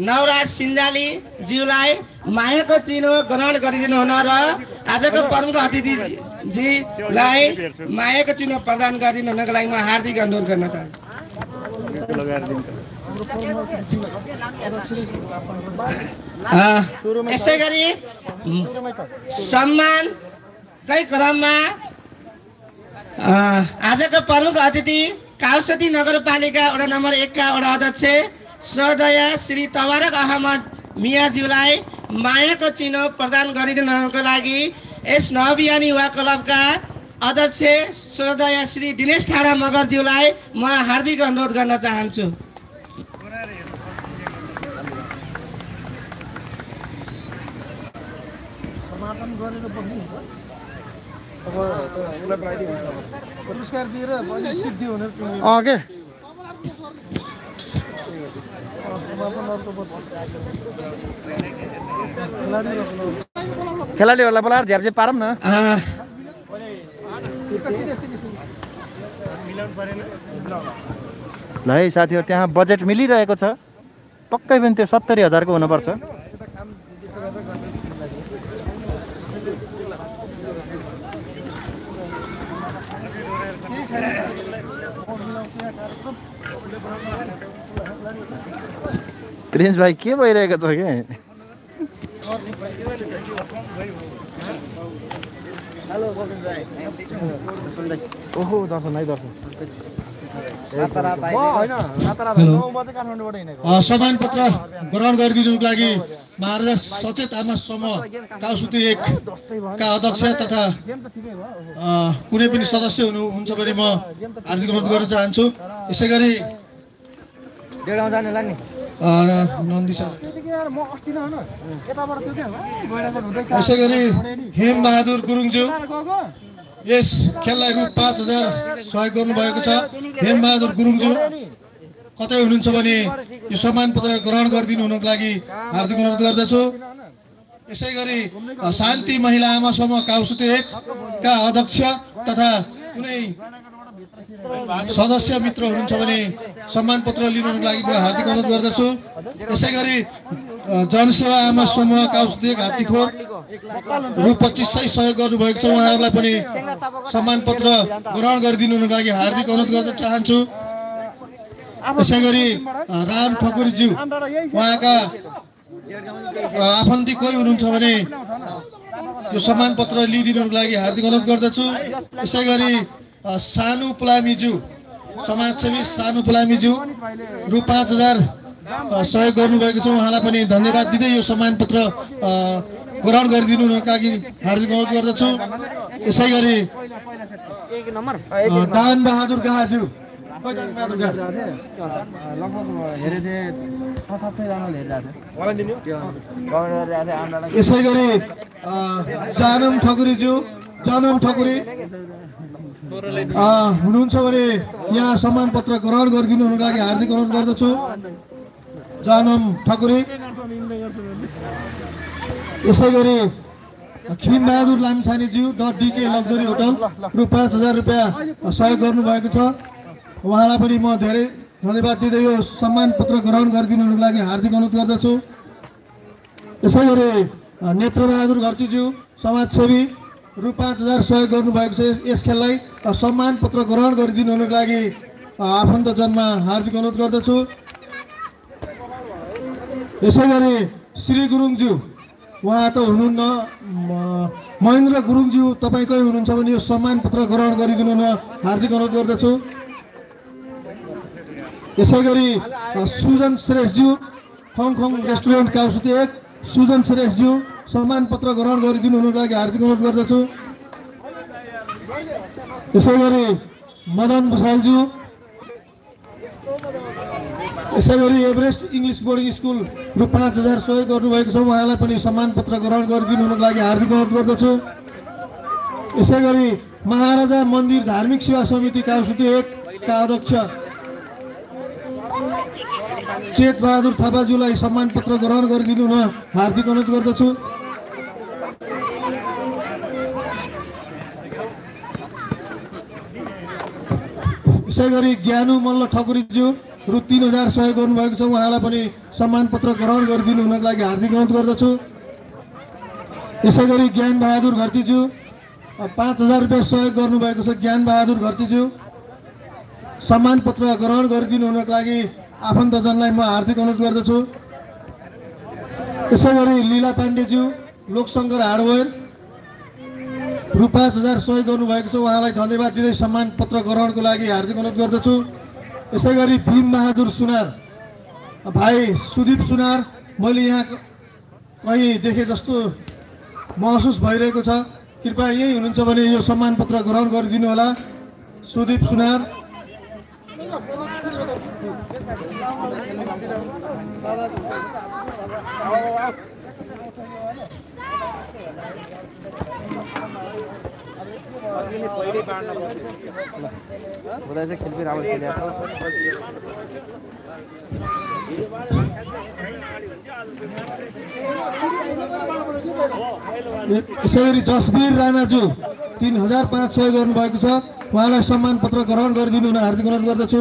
नवराज सिन्जाली ज्यूलाई मायाको चिनो ग्रहण गरिदिनु हुन र आजको प्रमुख अतिथिजीलाई मायाको चिनो प्रदान गरिदिनु हुनको लागि म हार्दिक अनुरोध गर्न चाहन्छु। यसै गरी सम्मानकै क्रममा आजको प्रमुख अतिथि काउसती नगरपालिका वडा नम्बर एकका वडा अध्यक्ष श्रद्धेय श्री तबारक अहमद मियाज्यूलाई मायाको चिनो प्रदान गरिदिनुको लागि यस नवबिहानी युवा क्लबका अध्यक्ष श्रद्धेय श्री दिनेश ठाडा मगरज्यूलाई म हार्दिक अनुरोध गर्न चाहन्छु। पुरस्कार दिएर अलिक सिद्धि हुने अँ के समापन अर्को वर्ष खेलाडी रोक्नु खेलाडीहरूलाई बोलाएर झ्याप पारौँ न। ल है साथीहरू त्यहाँ बजेट मिलिरहेको छ। पक्कै पनि त्यो सत्तरी हजारको हुनुपर्छ। प्रिन्स भाइ के भइरहेको छ कि ओहो दर्शन है दर्शन सम्मान पत्र ग्रहण गरिदिनुको लागि महाराजा सचेत आमा समूह कालसुती एकका अध्यक्ष तथा अ, कुनै पनि सदस्य हुनुहुन्छ भने म हार्दिक अनुरोध गर्न चाहन्छु यसै गरी न यसै गरी हेमबहादुर गुरुङज्यू यस खेललाई रु पाँच हजार सहयोग गर्नुभएको छ। हेमबहादुर गुरुङज्यू कतै हुनुहुन्छ भने यो सम्मान पत्र ग्रहण गरिदिनु हुनको लागि हार्दिक अनुरोध गर्दछु। यसै गरी शान्ति महिला आमा समूह काउसुते एकका अध्यक्ष तथा कुनै सदस्य मित्र हुनुहुन्छ भने सम्मान पत्र लिनुको लागि म हार्दिक अनुरोध गर्दछु। यसै गरी जनसेवा आमा समूह काउसुते एक हात्तीखोर रु. पच्चिस सय सहयोग गर्नुभएको छ। उहाँहरूलाई पनि सम्मान पत्र ग्रहण गरिदिनु हुनको लागि हार्दिक अनुरोध गर्न चाहन्छु। यसै गरी राम ठकुरीज्यू उहाँका आफन्ती कोही हुनुहुन्छ भने यो सम्मान पत्र लिइदिनुको लागि हार्दिक अनुरोध गर्दछु। यसै गरी सानु पुलामीज्यू समाजसेवी सानु पुलामीज्यू रु पाँच हजार सहयोग गर्नुभएको छ उहाँलाई पनि धन्यवाद दिँदै यो सम्मान पत्र ग्रहण गरिदिनुको लागि हार्दिक अनुरोध गर्दछु। यसै गरी दान बहादुर गाहाज्यू यसै गरी जानम ठकुरीज्यू जानम ठकुरी। हुनुहुन्छ भने यहाँ सम्मान पत्र ग्रहण गरिदिनु हुनुको लागि हार्दिक अनुरोध गर्दछु। जानम ठकुरी। यसै गरी खिमबहादुर लामिछानेज्यू द डिके लग्जरी होटल रु पाँच हजार रुपियाँ सहयोग गर्नुभएको छ। उहाँलाई पनि म धेरै धन्यवाद दिँदै यो सम्मान पत्र ग्रहण गरिदिनु हुनुको लागि हार्दिक अनुरोध गर्दछु। यसै गरी नेत्रबहादुर घरतीज्यू समाजसेवी रु पाँच हजार सहयोग गर्नुभएको छ यस- खेललाई सम्मान पत्र ग्रहण गरिदिनु हुनुको लागि अ, आफन्तजनमा हार्दिक अनुरोध गर्दछु। यसै गरी श्री गुरुङज्यू उहाँ त हुनुहुन्न महेन्द्र गुरुङज्यू तपाईँकै हुनुहुन्छ भने यो सम्मान पत्र ग्रहण गरिदिनु हुन हार्दिक अनुरोध गर्दछु। यसै गरी सुजन श्रेष्ठज्यू हङकङ रेस्टुरेन्ट काउसुती एक सुजन श्रेष्ठज्यू सम्मान पत्र ग्रहण गरिदिनु हुनुको लागि हार्दिक अनुरोध गर्दछु। यसै गरी मदन भुषालज्यू यसै गरी एभरेस्ट इङ्ग्लिस बोर्डिङ स्कुल रु पाँच हजार सहयोग गर्नुभएको छ। उहाँलाई पनि सम्मान पत्र ग्रहण गरिदिनु हुनुको लागि हार्दिक अनुरोध गर्दछु। यसै गरी महाराजा मन्दिर धार्मिक सेवा समिति काउसुती एकका अध्यक्ष चेत बहादुर थापाज्यूलाई सम्मान पत्र ग्रहण गरिदिनु हुन हार्दिक अनुरोध गर्दछु। यसै गरी ज्ञानु मल्ल ठकुरीज्यू रु तिन हजार सहयोग गर्नुभएको छ। उहाँलाई पनि सम्मान पत्र ग्रहण गरिदिनु हुनको लागि हार्दिक अनुरोध गर्दछु। यसै गरी ज्ञान बहादुर घरतीज्यू पाँच हजार रुपियाँ सहयोग गर्नुभएको छ। ज्ञान बहादुर घरतीज्यू सम्मान पत्र ग्रहण गरिदिनु हुनको लागि आफन्तजनलाई म हार्दिक अनुरोध गर्दछु। यसै गरी लीला पाण्डेज्यू लोकशङ्कर हार्डवेयर रु पाँच हजार सहयोग गर्नुभएको छ। उहाँलाई धन्यवाद दिँदै सम्मान पत्र ग्रहणको लागि हार्दिक अनुरोध गर्दछु। यसै गरी भीम बहादुर सुनार भाइ सुदीप सुनार मैले यहाँ कहीँ देखेँ जस्तो महसुस भइरहेको छ। कृपया यही हुनुहुन्छ भने यो सम्मान पत्र ग्रहण गरिदिनु होला सुदीप सुनार। हुँदा चाहिँ राम्रो यसै गरी जसवीर राणाज्यू तिन हजार पाँच सय गर्नुभएको छ। उहाँलाई सम्मान पत्र ग्रहण गरिदिनु हुन हार्दिक अनुरोध गर्दछु।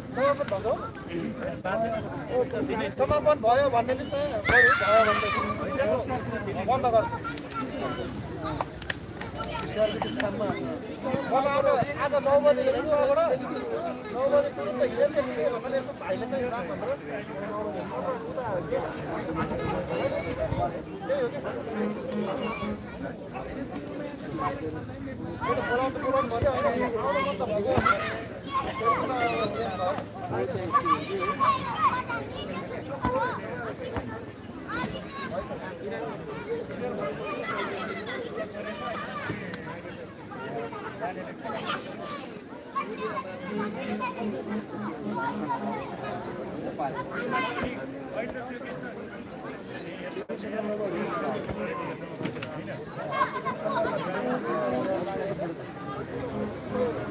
समापन भयो भन्ने बन्द गर आज नौ बजी नौ बजी पुग्नु त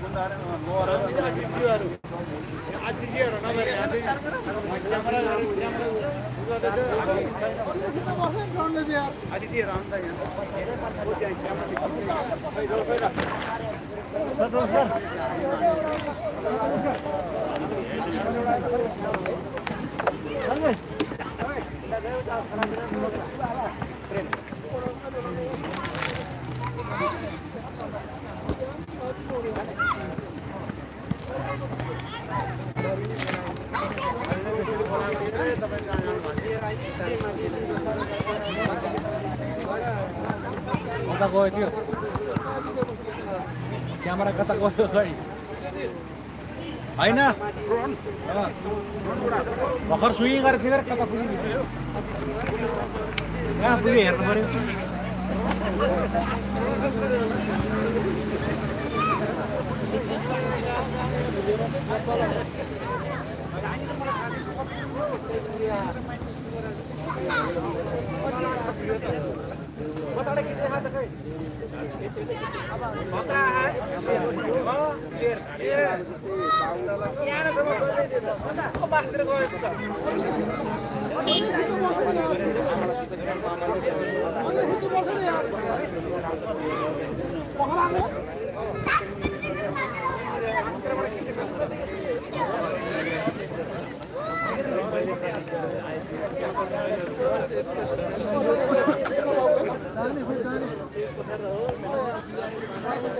कता भर्खर सुइङ गरेको थियो कता पुग्यो कहाँ पुग्यो हेर्नु पऱ्यो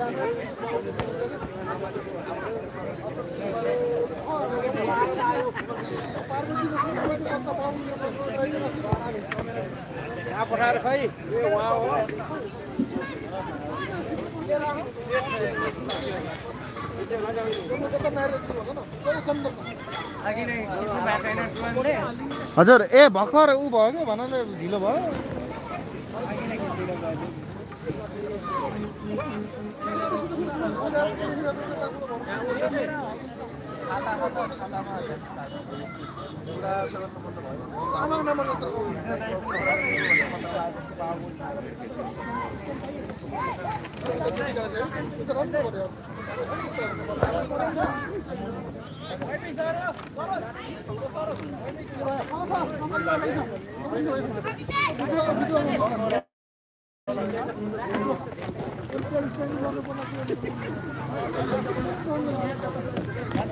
यहाँ पठाएर खै ए उहाँ हो हजुर ए भर्खर ऊ भयो क्या भन ढिलो भयो? Amang nomor terkubur.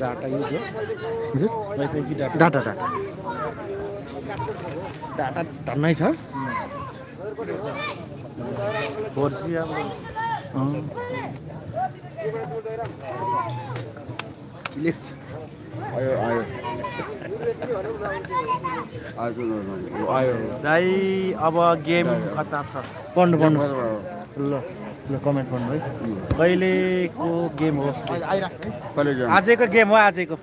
Data use हो? डाटा डाटा डाटा धन्नै छ फोर जी अब। आयो आयो आयो दाइ अब गेम कता छ? पढ्नु पढ्नु ल ल कमेन्ट पढ्नु है। कहिलेको गेम हो? आजैको गेम हो आजैको।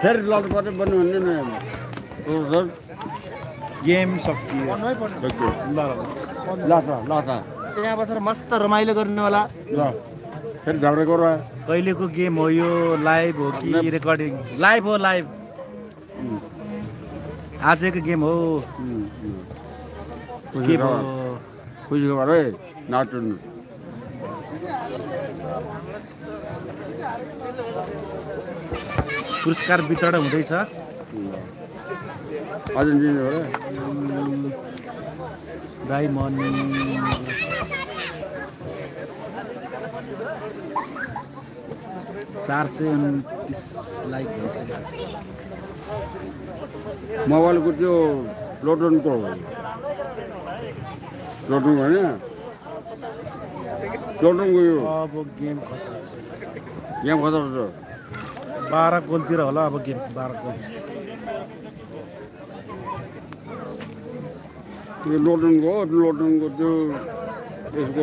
फेरि लड मात्रै बन्नु भन्ने न गेम सकियो। ल ल। ल त ल त त्यहाँ बसेर मस्त रमाइलो गर्ने होला। ल। फेरि झगडा गरौँ कहिलेको गेम हो यो? लाइभ हो कि रेकर्डिङ लाइभ हो लाइभ आजैको गेम हो। के भयो? खुसी खबर है नाटुनु पुरस्कार वितरण हुँदैछ। अझ दिनु हो डायमन्ड चार सय उन्तिस लाइक भइसक्यो। मोबाइलको त्यो लोटनको लोटन होइन लोटनको यो अब गेम खतरा छ। यहाँ खतरा छ। बाह्र गोलतिर होला अब गेम बाह्र गोल। त्यो लोटनको हो लोटनको त्यो यसको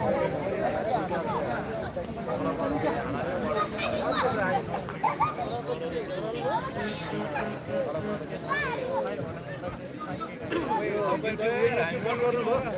चाहिँ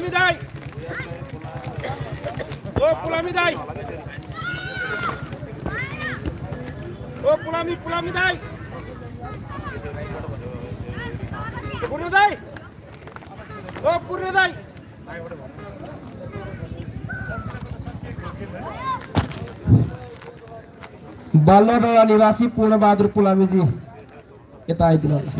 Pulamiday. Oh, Pulamiday. Oh, Pulami, Pulamiday. Purnaday. Oh, Purnaday. बालोडोड़ा निवासी पूर्ण बहादुर पुलामी जी ये तो आई दिन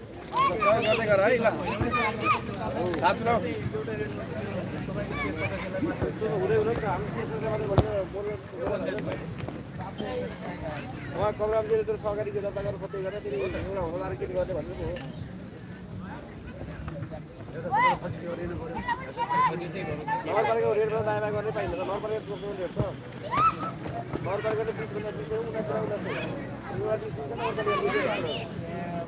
उहाँ कमरामजीले त सरकारी दर्ता गरेर कतै गरेर फेरि एउटा होदार के गर्ने भन्नु पो हो नगरपालिकाको रेटमा दायाँ बायाँ गर्नै पाइँदैन नगरपालिका टोक्नु रेट छ नगरपालिकाले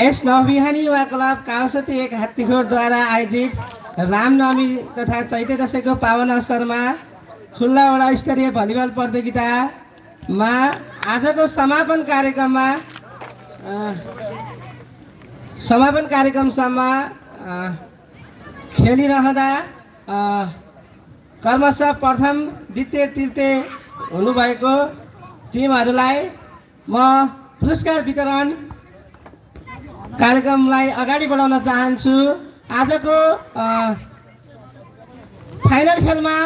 यस नवबिहानी युवा क्लब काउसती एक हात्तीखोरद्वारा आयोजित रामनवमी तथा चैते दशैंको पावन अवसरमा खुल्ला वडा स्तरीय भलिबल प्रतियोगितामा आजको समापन कार्यक्रममा समापन कार्यक्रमसम्म खेलिरहँदा क्रमशः प्रथम द्वितीय तृतीय हुनुभएको टिमहरूलाई म पुरस्कार वितरण कार्यक्रमलाई अगाडि बढाउन चाहन्छु। आजको फाइनल खेलमा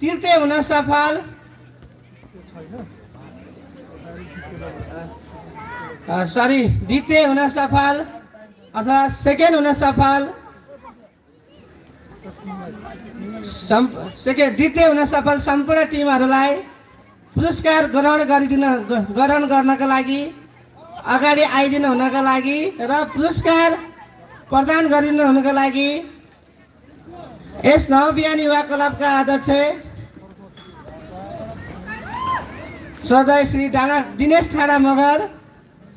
तृतीय हुन सफल। सरी द्वितीय हुन सफल अथवा सेकेन्ड हुन सफल। सेकेन्ड द्वितीय हुन सफल सम्पूर्ण टिमहरूलाई पुरस्कार ग्रहण गरिदिन ग्रहण गर्नका लागि। अगाडि आइदिनु हुनका लागि र पुरस्कार प्रदान गरिदिनु हुनुको लागि यस नवबिहान युवा क्लबका अध्यक्ष सदय श्री डाना दिनेश ठाडा मगर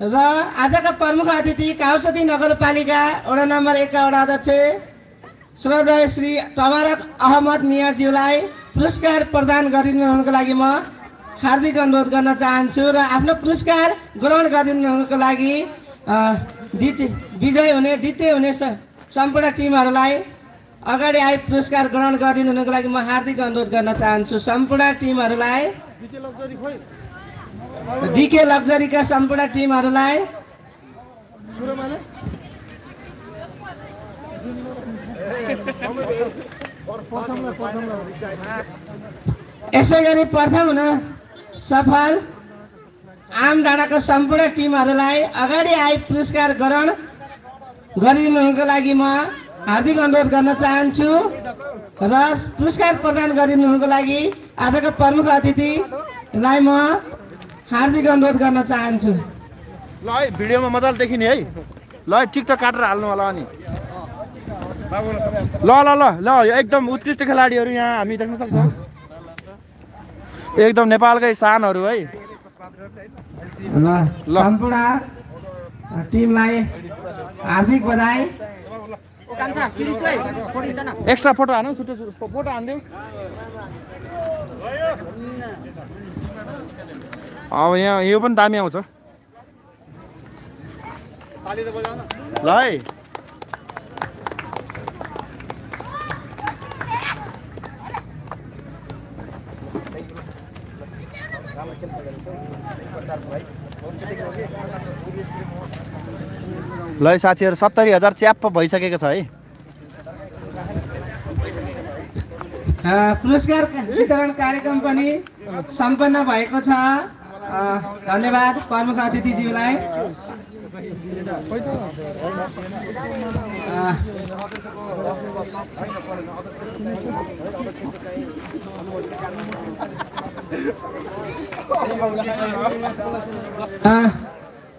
र आजका प्रमुख अतिथि काउसती नगरपालिका वडा नम्बर एकका वडा अध्यक्ष श्रद्धेय श्री तबारक अहमद मियाज्यूलाई पुरस्कार प्रदान गरिदिनुको लागि म हार्दिक अनुरोध गर्न चाहन्छु र आफ्नो पुरस्कार ग्रहण गरिदिनुको लागि द्वितीय विजय हुने द्वितीय हुने सम्पूर्ण टिमहरूलाई अगाडि आइ पुरस्कार ग्रहण गरिदिनुको लागि म हार्दिक अनुरोध गर्न चाहन्छु। सम्पूर्ण टिमहरूलाई डिके लग्जरीका सम्पूर्ण टिमहरूलाई यसै गरी प्रथम हुन सफल। आम डाँडाको सम्पूर्ण टिमहरूलाई अगाडि आइ पुरस्कार ग्रहण गरिदिनुको लागि म हार्दिक अनुरोध गर्न चाहन्छु र पुरस्कार प्रदान गरिदिनुको लागि आजको प्रमुख अतिथिलाई म हार्दिक अनुरोध गर्न चाहन्छु। ल है भिडियोमा मजाले देखिने है। ल है टिकटक काटेर हाल्नु होला अनि। ल ल ल ल एकदम उत्कृष्ट खेलाडीहरू यहाँ हामी देख्न सक्छौँ। एकदम नेपालकै शानहरू है। ल सम्पूर्ण टिमलाई हार्दिक बधाई। एक्स्ट्रा फोटो हानौँ छुट्टै फोटो हानिदेऊ अब यहाँ यो पनि दामी आउँछ। ल है। ल साथीहरू सत्तरी हजार च्याप्प भइसकेको छ है। पुरस्कार वितरण कार्यक्रम पनि सम्पन्न भएको छ। धन्यवाद प्रमुख अतिथिज्यूलाई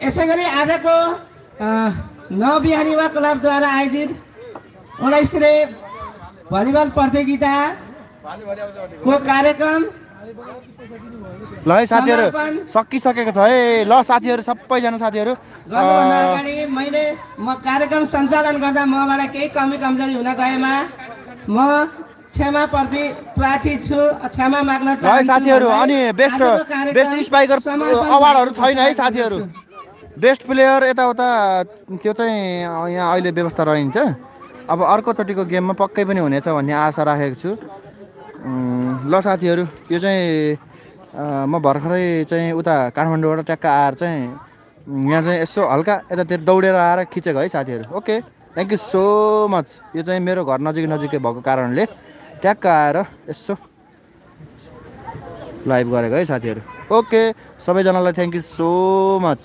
यसै गरी आजको अ, नवबिहानी युवा क्लबद्वारा आयोजित उन्नाइस भलिबल प्रतियोगिता को कार्यक्रम ल है साथीहरू। सकिसकेको छ है ल साथीहरू सबैजना साथीहरू गर्नुभन्दा अगाडि मैले म कार्यक्रम सञ्चालन गर्दा मबाट केही कमी कमजोरी हुन गएमा म क्षमा प्रति प्रार्थी छु क्षमा माग्न चाहन्छु साथीहरू अनि बेस्ट बेस्ट स्पाइकर अवार्डहरू छैन है साथीहरू। बेस्ट प्लेयर यताउता त्यो चाहिँ यहाँ अहिले व्यवस्था रहन्छ। अब अर्कोचोटिको गेममा पक्कै पनि हुनेछ भन्ने आशा राखेको छु। ल साथीहरू यो चाहिँ म भर्खरै चाहिँ उता काठमाडौँबाट ट्याक्क आएर चाहिँ यहाँ चाहिँ यसो हल्का यतातिर दौडेर आएर खिचेको है साथीहरू। Okay thank you so much यो चाहिँ मेरो घर नजिक नजिकै भएको कारणले ट्याक्क आएर यसो लाइभ गरेको है साथीहरू। ओके सबैजनालाई thank you so much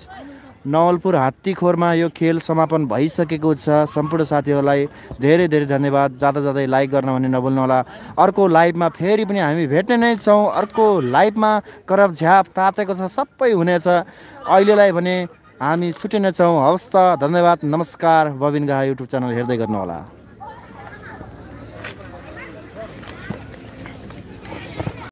Nawalpur हात्तीखोरमा यो खेल समापन भइसकेको छ। सम्पूर्ण साथीहरूलाई धेरै धेरै धन्यवाद। जाँदा जाँदै लाइक गर्न भने नभुल्नु होला। अर्को लाइभमा फेरि पनि हामी भेट्ने नै छौँ। अर्को लाइभमा करप झ्याप तातेको छ सबै हुनेछ। अहिलेलाई भने हामी छुट्टिने छौँ। हवस् त धन्यवाद नमस्कार। बबिन गाहा युट्युब च्यानल हेर्दै गर्नुहोला